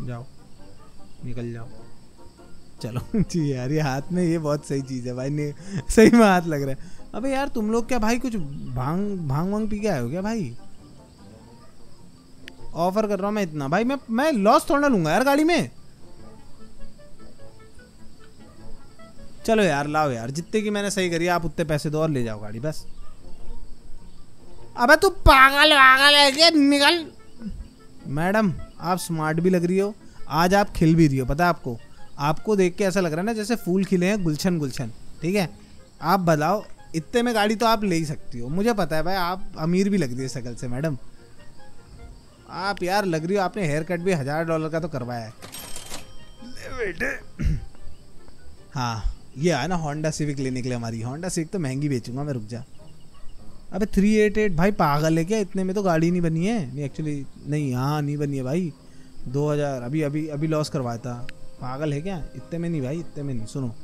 जाओ, निकल जाओ। चलो, जी यार, ये हाथ में ये बहुत सही चीज़ है भाई ने सही में हाथ लग रहा है। अबे यार, तुम लोग क्या भाई कुछ भाँग भाँग वांग पी के आए हो क्या भाई? ऑफ़र कर रहा हूँ मैं इतना। भाई, मैं मैं लॉस थोड़ा लूँगा यार गाड़ी में। चलो यार, लाओ यार, जितने की मैंने सही करी, आप उतने पैसे दो और ले जाओ गाड़ी, बस। अबे तू पागल पागल है, निकल। मैडम आप स्मार्ट भी लग रही हो आज आप खिल भी रही हो पता है आपको? आपको देख के ऐसा लग रहा है ना जैसे फूल खिले हैं गुलशन गुलशन ठीक है? आप बताओ इतने में गाड़ी तो आप ले ही सकती हो। मुझे पता है भाई आप अमीर भी लग रही है शकल से मैडम। आप यार लग रही हो आपने हेयर कट भी हज़ार डॉलर का तो करवाया है। बेटे। हाँ ये है ना होंडा सिविक लेने के लिए हमारी। होंडा सिविक तो महँगी बेचूँगा मैं रुक जा। अबे थ्री एट एट भाई पागल है क्या? इतने में तो गाड़ी नहीं बनी है। नहीं एक्चुअली नहीं हाँ नहीं बनी है भाई। दो हज़ार, अभी अभी अभी लॉस करवाया था। पागल है क्या? इतने में नहीं भाई, इतने में नहीं। सुनो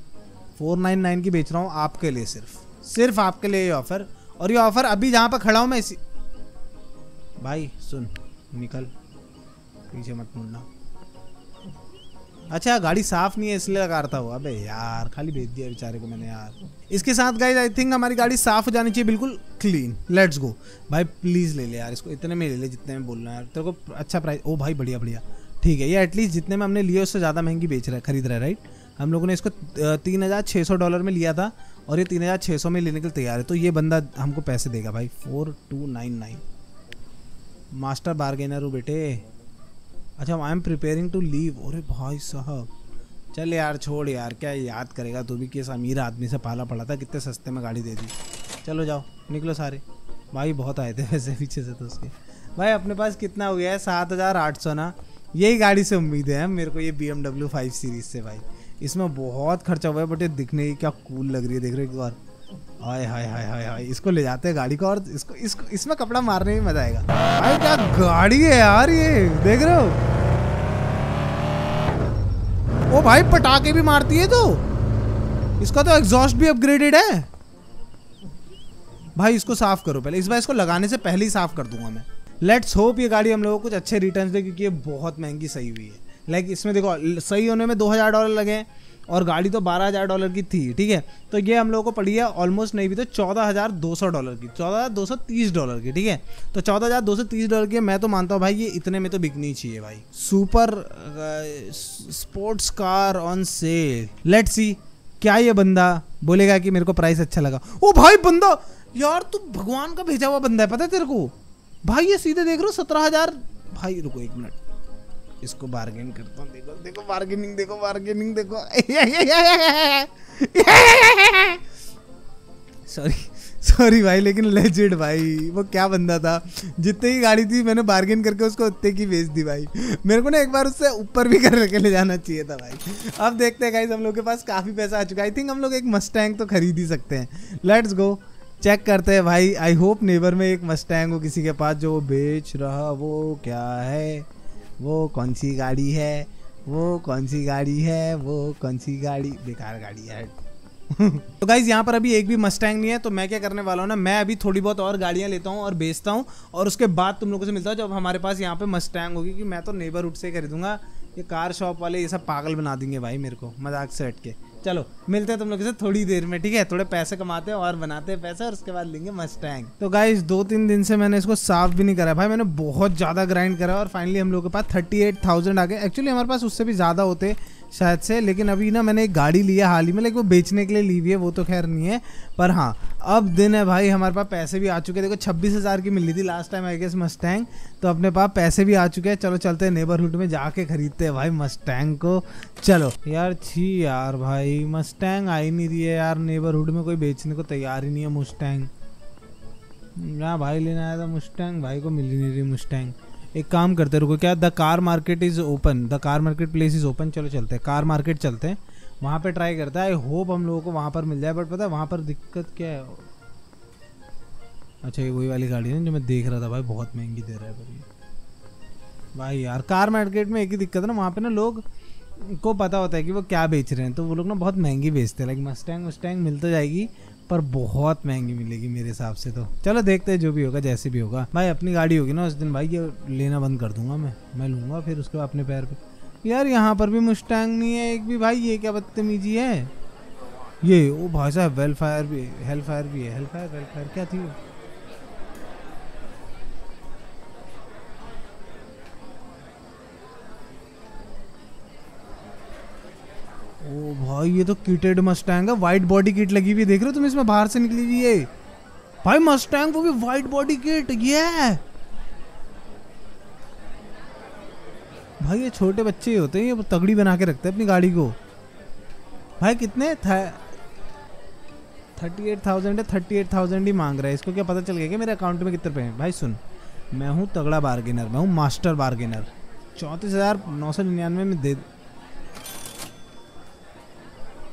फोर नाइन नाइन की बेच रहा हूँ आपके लिए सिर्फ़। सिर्फ़ आपके लिए ये ऑफ़र और ये ऑफ़र अभी जहाँ पर खड़ा हूँ मैं इसी भाई, सुन, निकल। पीछे मत मुड़ना। अच्छा गाड़ी साफ़ नहीं है, इसलिए लगा रहा था वो। अबे यार, खाली भेज दिया बेचारे को मैंने यार। इसके साथ गाइज़ आई थिंक हमारी गाड़ी साफ़ हो जानी चाहिए, बिल्कुल क्लीन लेट्स गो भाई प्लीज़ ले ले यार, इसको इतने में ले ले जितने में बोलना है। तेरे को अच्छा प्राइस ओ भाई, बढ़िया बढ़िया। ठीक है, ये एटलीस्ट जितने में हमने लिए, उससे ज़्यादा महँगी बेच रहा है खरीद रहा है राइट हम लोगों ने इसको तीन हज़ार छः सौ डॉलर में लिया था और ये तीन हज़ार छः सौ में लेने के लिए तैयार है। तो ये बंदा हमको पैसे देगा भाई। Four two nine nine. Master bargainer हूँ बेटे। अच्छा I am preparing to leave अरे भाई साहब। चल यार, छोड़ यार, क्या याद करेगा तू भी किस अमीर आदमी से पाला पड़ा था, कितने सस्ते में गाड़ी दे दी। चलो जाओ, निकलो सारे। भाई बहुत आए थे वैसे पीछे से तो उसके। भाई अपने पास कितना हो गया है? सात हज़ार आठ सौ ना। यही गाड़ी से उम्मीद है, मेरे को ये B M W five series से भाई। इसमें बहुत खर्चा हुआ है बट ये दिखने की क्या कूल लग रही है, देख रहे हो एक बार। हाय हाय हाय हाय हाय। इसको ले जाते हैं गाड़ी को और इसको इसको, इसमें कपड़ा मारने में मज़ा आएगा। भाई क्या गाड़ी है यार ये, देख रहे हो? ओ भाई पटाखे भी मारती है तो। इसका तो एग्जॉस्ट भी अपग्रेडेड है। भाई इसको साफ़ करो पहले। इस बार इसको लगाने से पहले ही साफ़ कर दूँगा मैं। लेट्स होप ये गाड़ी हम लोगों को कुछ अच्छे रिटर्न दे क्योंकि ये बहुत महँगी सही हुई है। लाइक like, इसमें देखो सही होने में दो हज़ार डॉलर लगे और गाड़ी तो बारह हज़ार डॉलर की थी, ठीक है? तो ये हम लोगों को पड़ी है ऑलमोस्ट नहीं भी तो चौदह हज़ार दो सौ डॉलर की, चौदह हज़ार दो सौ तीस डॉलर की, ठीक है? तो चौदह हज़ार दो सौ तीस डॉलर की मैं तो मानता हूँ भाई ये इतने में तो बिकनी चाहिए भाई। Super sports car on sale let see क्या ये बंदा बोलेगा कि मेरे को प्राइस अच्छा लगा? ओ भाई बंदा, यार तू भगवान का भेजा हुआ बंदा है, पता है तेरे को? भाई ये सीधे देख रहे हो, सत्रह हज़ार भाई रुको एक मिनट। इसको बार्गेन करता हूँ। देखो देखो बार्गेनिंग देखो बार्गेनिंग देखो। सॉरी सॉरी भाई, लेकिन लेजिड भाई, वो क्या बंदा था? जितने की गाड़ी थी, मैंने बार्गेन करके उसको उतने की बेच दी भाई। मेरे को ना एक बार उससे ऊपर भी कर के ले जाना चाहिए था भाई। अब देखते हैं गाइस हम लोग के पास काफ़ी पैसा आ चुका आई थिंक हम लोग एक मस्टैंग तो खरीद ही सकते हैं। लेट्स गो चेक करते हैं भाई। आई होप नेबर में एक मस्टैंग हो किसी के पास, जो बेच रहा, वो क्या है? वो कौन सी गाड़ी है? वो कौन सी गाड़ी है? वो कौन सी गाड़ी? बेकार गाड़ी है। तो गाइज़ यहाँ पर अभी एक भी मस्टैंग नहीं है तो मैं क्या करने वाला हूँ ना, मैं अभी थोड़ी बहुत और गाड़ियाँ लेता हूँ और बेचता हूँ, और उसके बाद तुम लोगों से मिलता हूँ, जब हमारे पास यहाँ पे मस्टैंग होगी, कि मैं तो नेबर नेबरहुड से खरीदूँगा, ये कार शॉप वाले ये सब पागल बना देंगे भाई मेरे को, मज़ाक से हट के चलो, मिलते हैं तुम लोग से थोड़ी देर में, ठीक है? थोड़े पैसे कमाते हैं और बनाते हैं पैसे और उसके बाद लेंगे मस्टैंग तो गाइज़ दो तीन दिन से मैंने इसको साफ़ भी नहीं करा। भाई, मैंने बहुत ज़्यादा ग्राइंड करा और फाइनली हम लोग के पास थर्टी एट थाउज़ेंड आ गए। एक्चुअली हमारे पास उससे भी ज़्यादा होते शायद से, लेकिन अभी ना मैंने एक गाड़ी ली है हाल ही में लेकिन वो बेचने के लिए ली हुई है, वो तो खैर नहीं है, पर हाँ अब दिन है भाई, हमारे पास पैसे भी आ चुके हैं। देखो, छब्बीस हज़ार की मिल थी last time I guess Mustang तो अपने पास पैसे भी आ चुके हैं। चलो, चलते हैं नेबरहुड में जाके खरीदते हैं भाई मस्टैंग को। चलो, यार, छी यार भाई मस्टैंग आ ही नहीं रही है यार नेबरहुड में कोई बेचने को तैयार ही नहीं है मुस्टैंग यहाँ भाई लेने आया था मुस्टैंग भाई को मिल ही नहीं रही मुस्टैंग एक काम करते रुको, क्या the car market is open the car market place is open चलो चलते हैं कार मार्केट चलते हैं। वहाँ पे ट्राई करते हैं आई होप हम लोगों को वहाँ पर मिल जाए बट पता है, वहाँ पर दिक्कत क्या है? अच्छा ये वही वाली गाड़ी है जो मैं देख रहा था भाई, बहुत महँगी दे रहा है ये भाई यार कार मार्केट में एक ही दिक्कत है ना, वहाँ पे ना लोग, को पता होता है कि वो क्या बेच रहे हैं तो वो लोग ना बहुत महँगी बेचते हैं। लाइक मस्टैंग वस्टैंग मिल तो जाएगी पर बहुत महँगी मिलेगी मेरे हिसाब से तो। चलो देखते हैं जो भी होगा, जैसे भी होगा। भाई, अपनी गाड़ी होगी ना उस दिन भाई, ये लेना बंद कर दूँगा मैं। मैं लूँगा फिर उसके अपने पैर पे। यार, यहाँ पर भी मुस्टैंग नहीं है एक भी भाई, ये क्या बदतमीजी है? ये, ओ भाई साहब वेलफायर भी हेल्फायर भी है। हेल्फायर वेल क्या थी ओ भाई, ये तो किटेड मस्टैंग है। वाइट बॉडी किट लगी हुई, देख रहे हो तुम इसमें बाहर से निकली हुई है? भाई मस्टैंग वो भी वाइट बॉडी किट ये भाई, ये छोटे बच्चे ही होते हैं, ये तगड़ी बना के रखते हैं अपनी गाड़ी को। भाई, कितने? थर्टी एट थाउज़ेंड है थर्टी एट थाउज़ेंड ही मांग रहा है। इसको क्या पता चल गया कि मेरे अकाउंट में कितने रुपए हैं? भाई, सुन, मैं हूँ तगड़ा बार्गेनर मैं हूँ मास्टर बार्गेनर चौंतीस हज़ार नौ सौ निन्यानवे में दे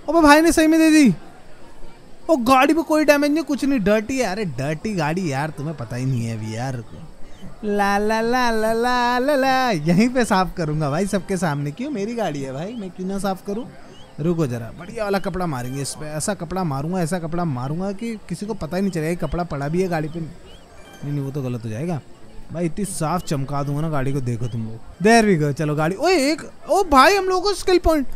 अबे भाई ने सही में दे दी। ओ गाड़ी पे कोई डैमेज नहीं, कुछ नहीं। डर्टी है। अरे डर्टी गाड़ी यार, तुम्हें पता ही नहीं है अभी यार। ला ला ला ला ला ला ला। यहीं पे साफ़ करूँगा भाई सबके सामने। क्यों? मेरी गाड़ी है भाई। मैं क्यों ना साफ़ करूँ? रुको जरा। बढ़िया वाला कपड़ा मारेंगे इस पे। ऐसा कपड़ा मारूँगा, ऐसा कपड़ा मारूँगा कि किसी को पता ही नहीं चलेगा कपड़ा पड़ा भी है गाड़ी पे। नहीं नहीं, वो तो गलत हो जाएगा। भाई इतनी साफ़ चमका दूँगा ना गाड़ी को, देखो तुम लोग। देर भी गो चलो गाड़ी। ओए, एक ओ भाई, हम लोगों को स्किल पॉइंट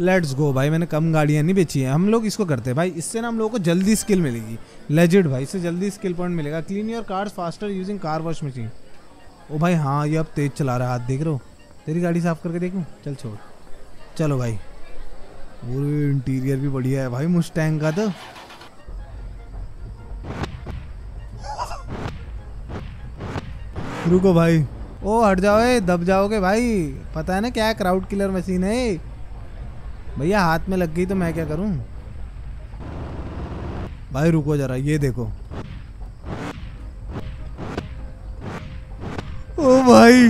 लेट्स गो भाई, मैंने कम गाड़ियाँ नहीं बेची हैं। हम लोग इसको करते हैं। भाई, इससे ना हम लोगों को जल्दी स्किल मिलेगी। लेजिड भाई, इससे जल्दी स्किल पॉइंट मिलेगा। Clean your cars faster using car wash machine ओ भाई हाँ ये अब तेज चला रहा है। हाथ देख रहे हो? तेरी गाड़ी साफ़ करके देखूँ? चल छोड़। चलो भाई। पूरे इंटीरियर भी बढ़िया है भाई मुस्टैंग का तो। रुको भाई। ओ, हट जाओ दब जाओगे भाई। पता है ना क्या क्राउड किलर मशीन है भैया, हाथ में लग गई तो मैं क्या करूँ? भाई, रुको जरा, ये देखो। ओ भाई!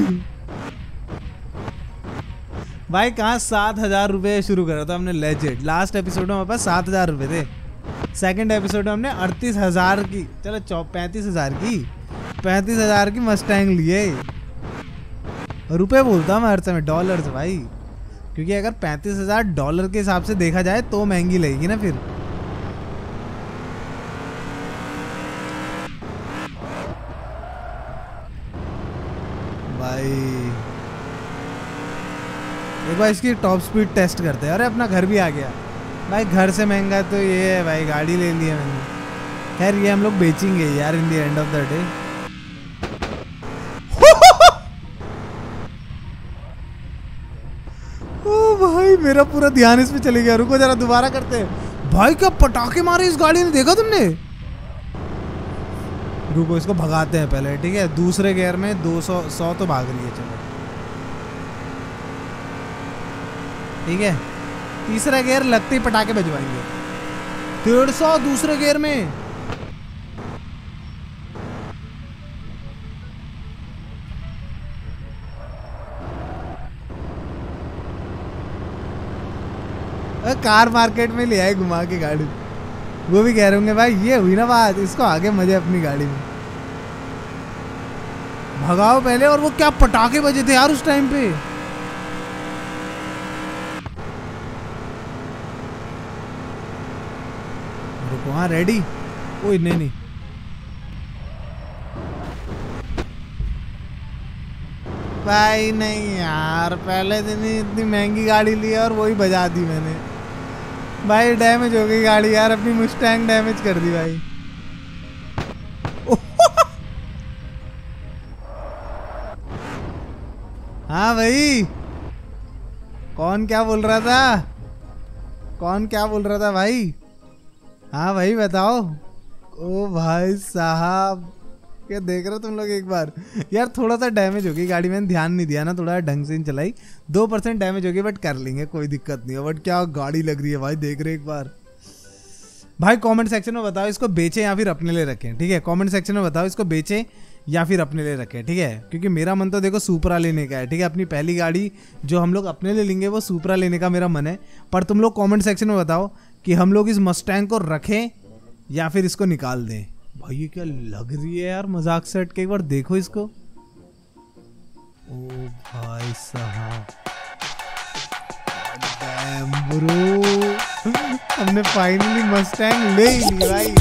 भाई, कहाँ सात हज़ार रुपये शुरू करा था हमने लेजेड लास्ट एपिसोड में हमारे पास सात हज़ार रुपये थे। सेकंड एपिसोड में हमने अड़तीस हज़ार की। चलो, चौ, पैंतीस हज़ार की। पैंतीस हज़ार की मस्टैंग लिए रुपए बोलता हूँ मैं हर समय डॉलर से भाई। क्योंकि अगर पैंतीस हज़ार डॉलर के हिसाब से देखा जाए तो महँगी लगेगी ना फिर। भाई। एक बार इसकी टॉप स्पीड टेस्ट करते हैं। अरे, अपना घर भी आ गया। भाई, घर से महँगा तो ये है, भाई, गाड़ी ले ली है मैंने। खैर, ये हम लोग बेचेंगे यार in the end of the day ओ भाई मेरा पूरा ध्यान इस पे चले गया। रुको जरा, दोबारा करते हैं। भाई, क्या पटाखे मारे इस गाड़ी ने? देखा तुमने? रुको, इसको भगाते हैं पहले, ठीक है? दूसरे गेयर में 200 सौ तो भाग रही है चलो। ठीक है? तीसरा गेयर लगते ही पटाखे बजवाएँगे डेढ़ सौ दूसरे गेयर में। कार मार्केट में ले आए घुमा के गाड़ी। वो भी कह रहे होंगे, भाई, ये हुई ना बात, इसको आगे मज़े अपनी गाड़ी में। भगाओ पहले, और वो क्या पटाखे बजे थे यार उस टाइम पे? रुको हाँ रेडी ओए नहीं नहीं। भाई, नहीं यार, पहले दिन ही इतनी महँगी गाड़ी ली और वही बजा दी मैंने। भाई डैमेज हो गई गाड़ी यार, अपनी मुस्टैंग डैमेज कर दी भाई। हाँ भाई। कौन क्या बोल रहा था? कौन क्या बोल रहा था भाई? हाँ भाई, बताओ। ओ भाई साहब। क्या देख रहे हो तुम लोग एक बार? यार थोड़ा सा डैमेज हो गई गाड़ी मैंने ध्यान नहीं दिया ना, थोड़ा ढंग से चलाई। दो परसेंट डैमेज हो गई बट कर लेंगे, कोई दिक्कत नहीं है। बट क्या गाड़ी लग रही है भाई, देख रहे एक बार। भाई कमेंट सेक्शन में बताओ, इसको बेचें या फिर अपने लिए रखें, ठीक है? कमेंट सेक्शन में बताओ, इसको बेचें या फिर अपने लिए रखें, ठीक है? क्योंकि मेरा मन तो देखो सुपरा लेने का है, ठीक है? अपनी पहली गाड़ी जो हम लोग अपने लिए लेंगे, वो सुपरा लेने का मेरा मन है। पर तुम लोग कमेंट सेक्शन में बताओ कि हम लोग इस मस्टैंग को रखें या फिर इसको निकाल दें। भाई, ये क्या लग रही है यार मज़ाक से हटके एक बार देखो इसको। ओ भाई साहब। ब्रो हमने फाइनली मस्टैंग ले ली भाई।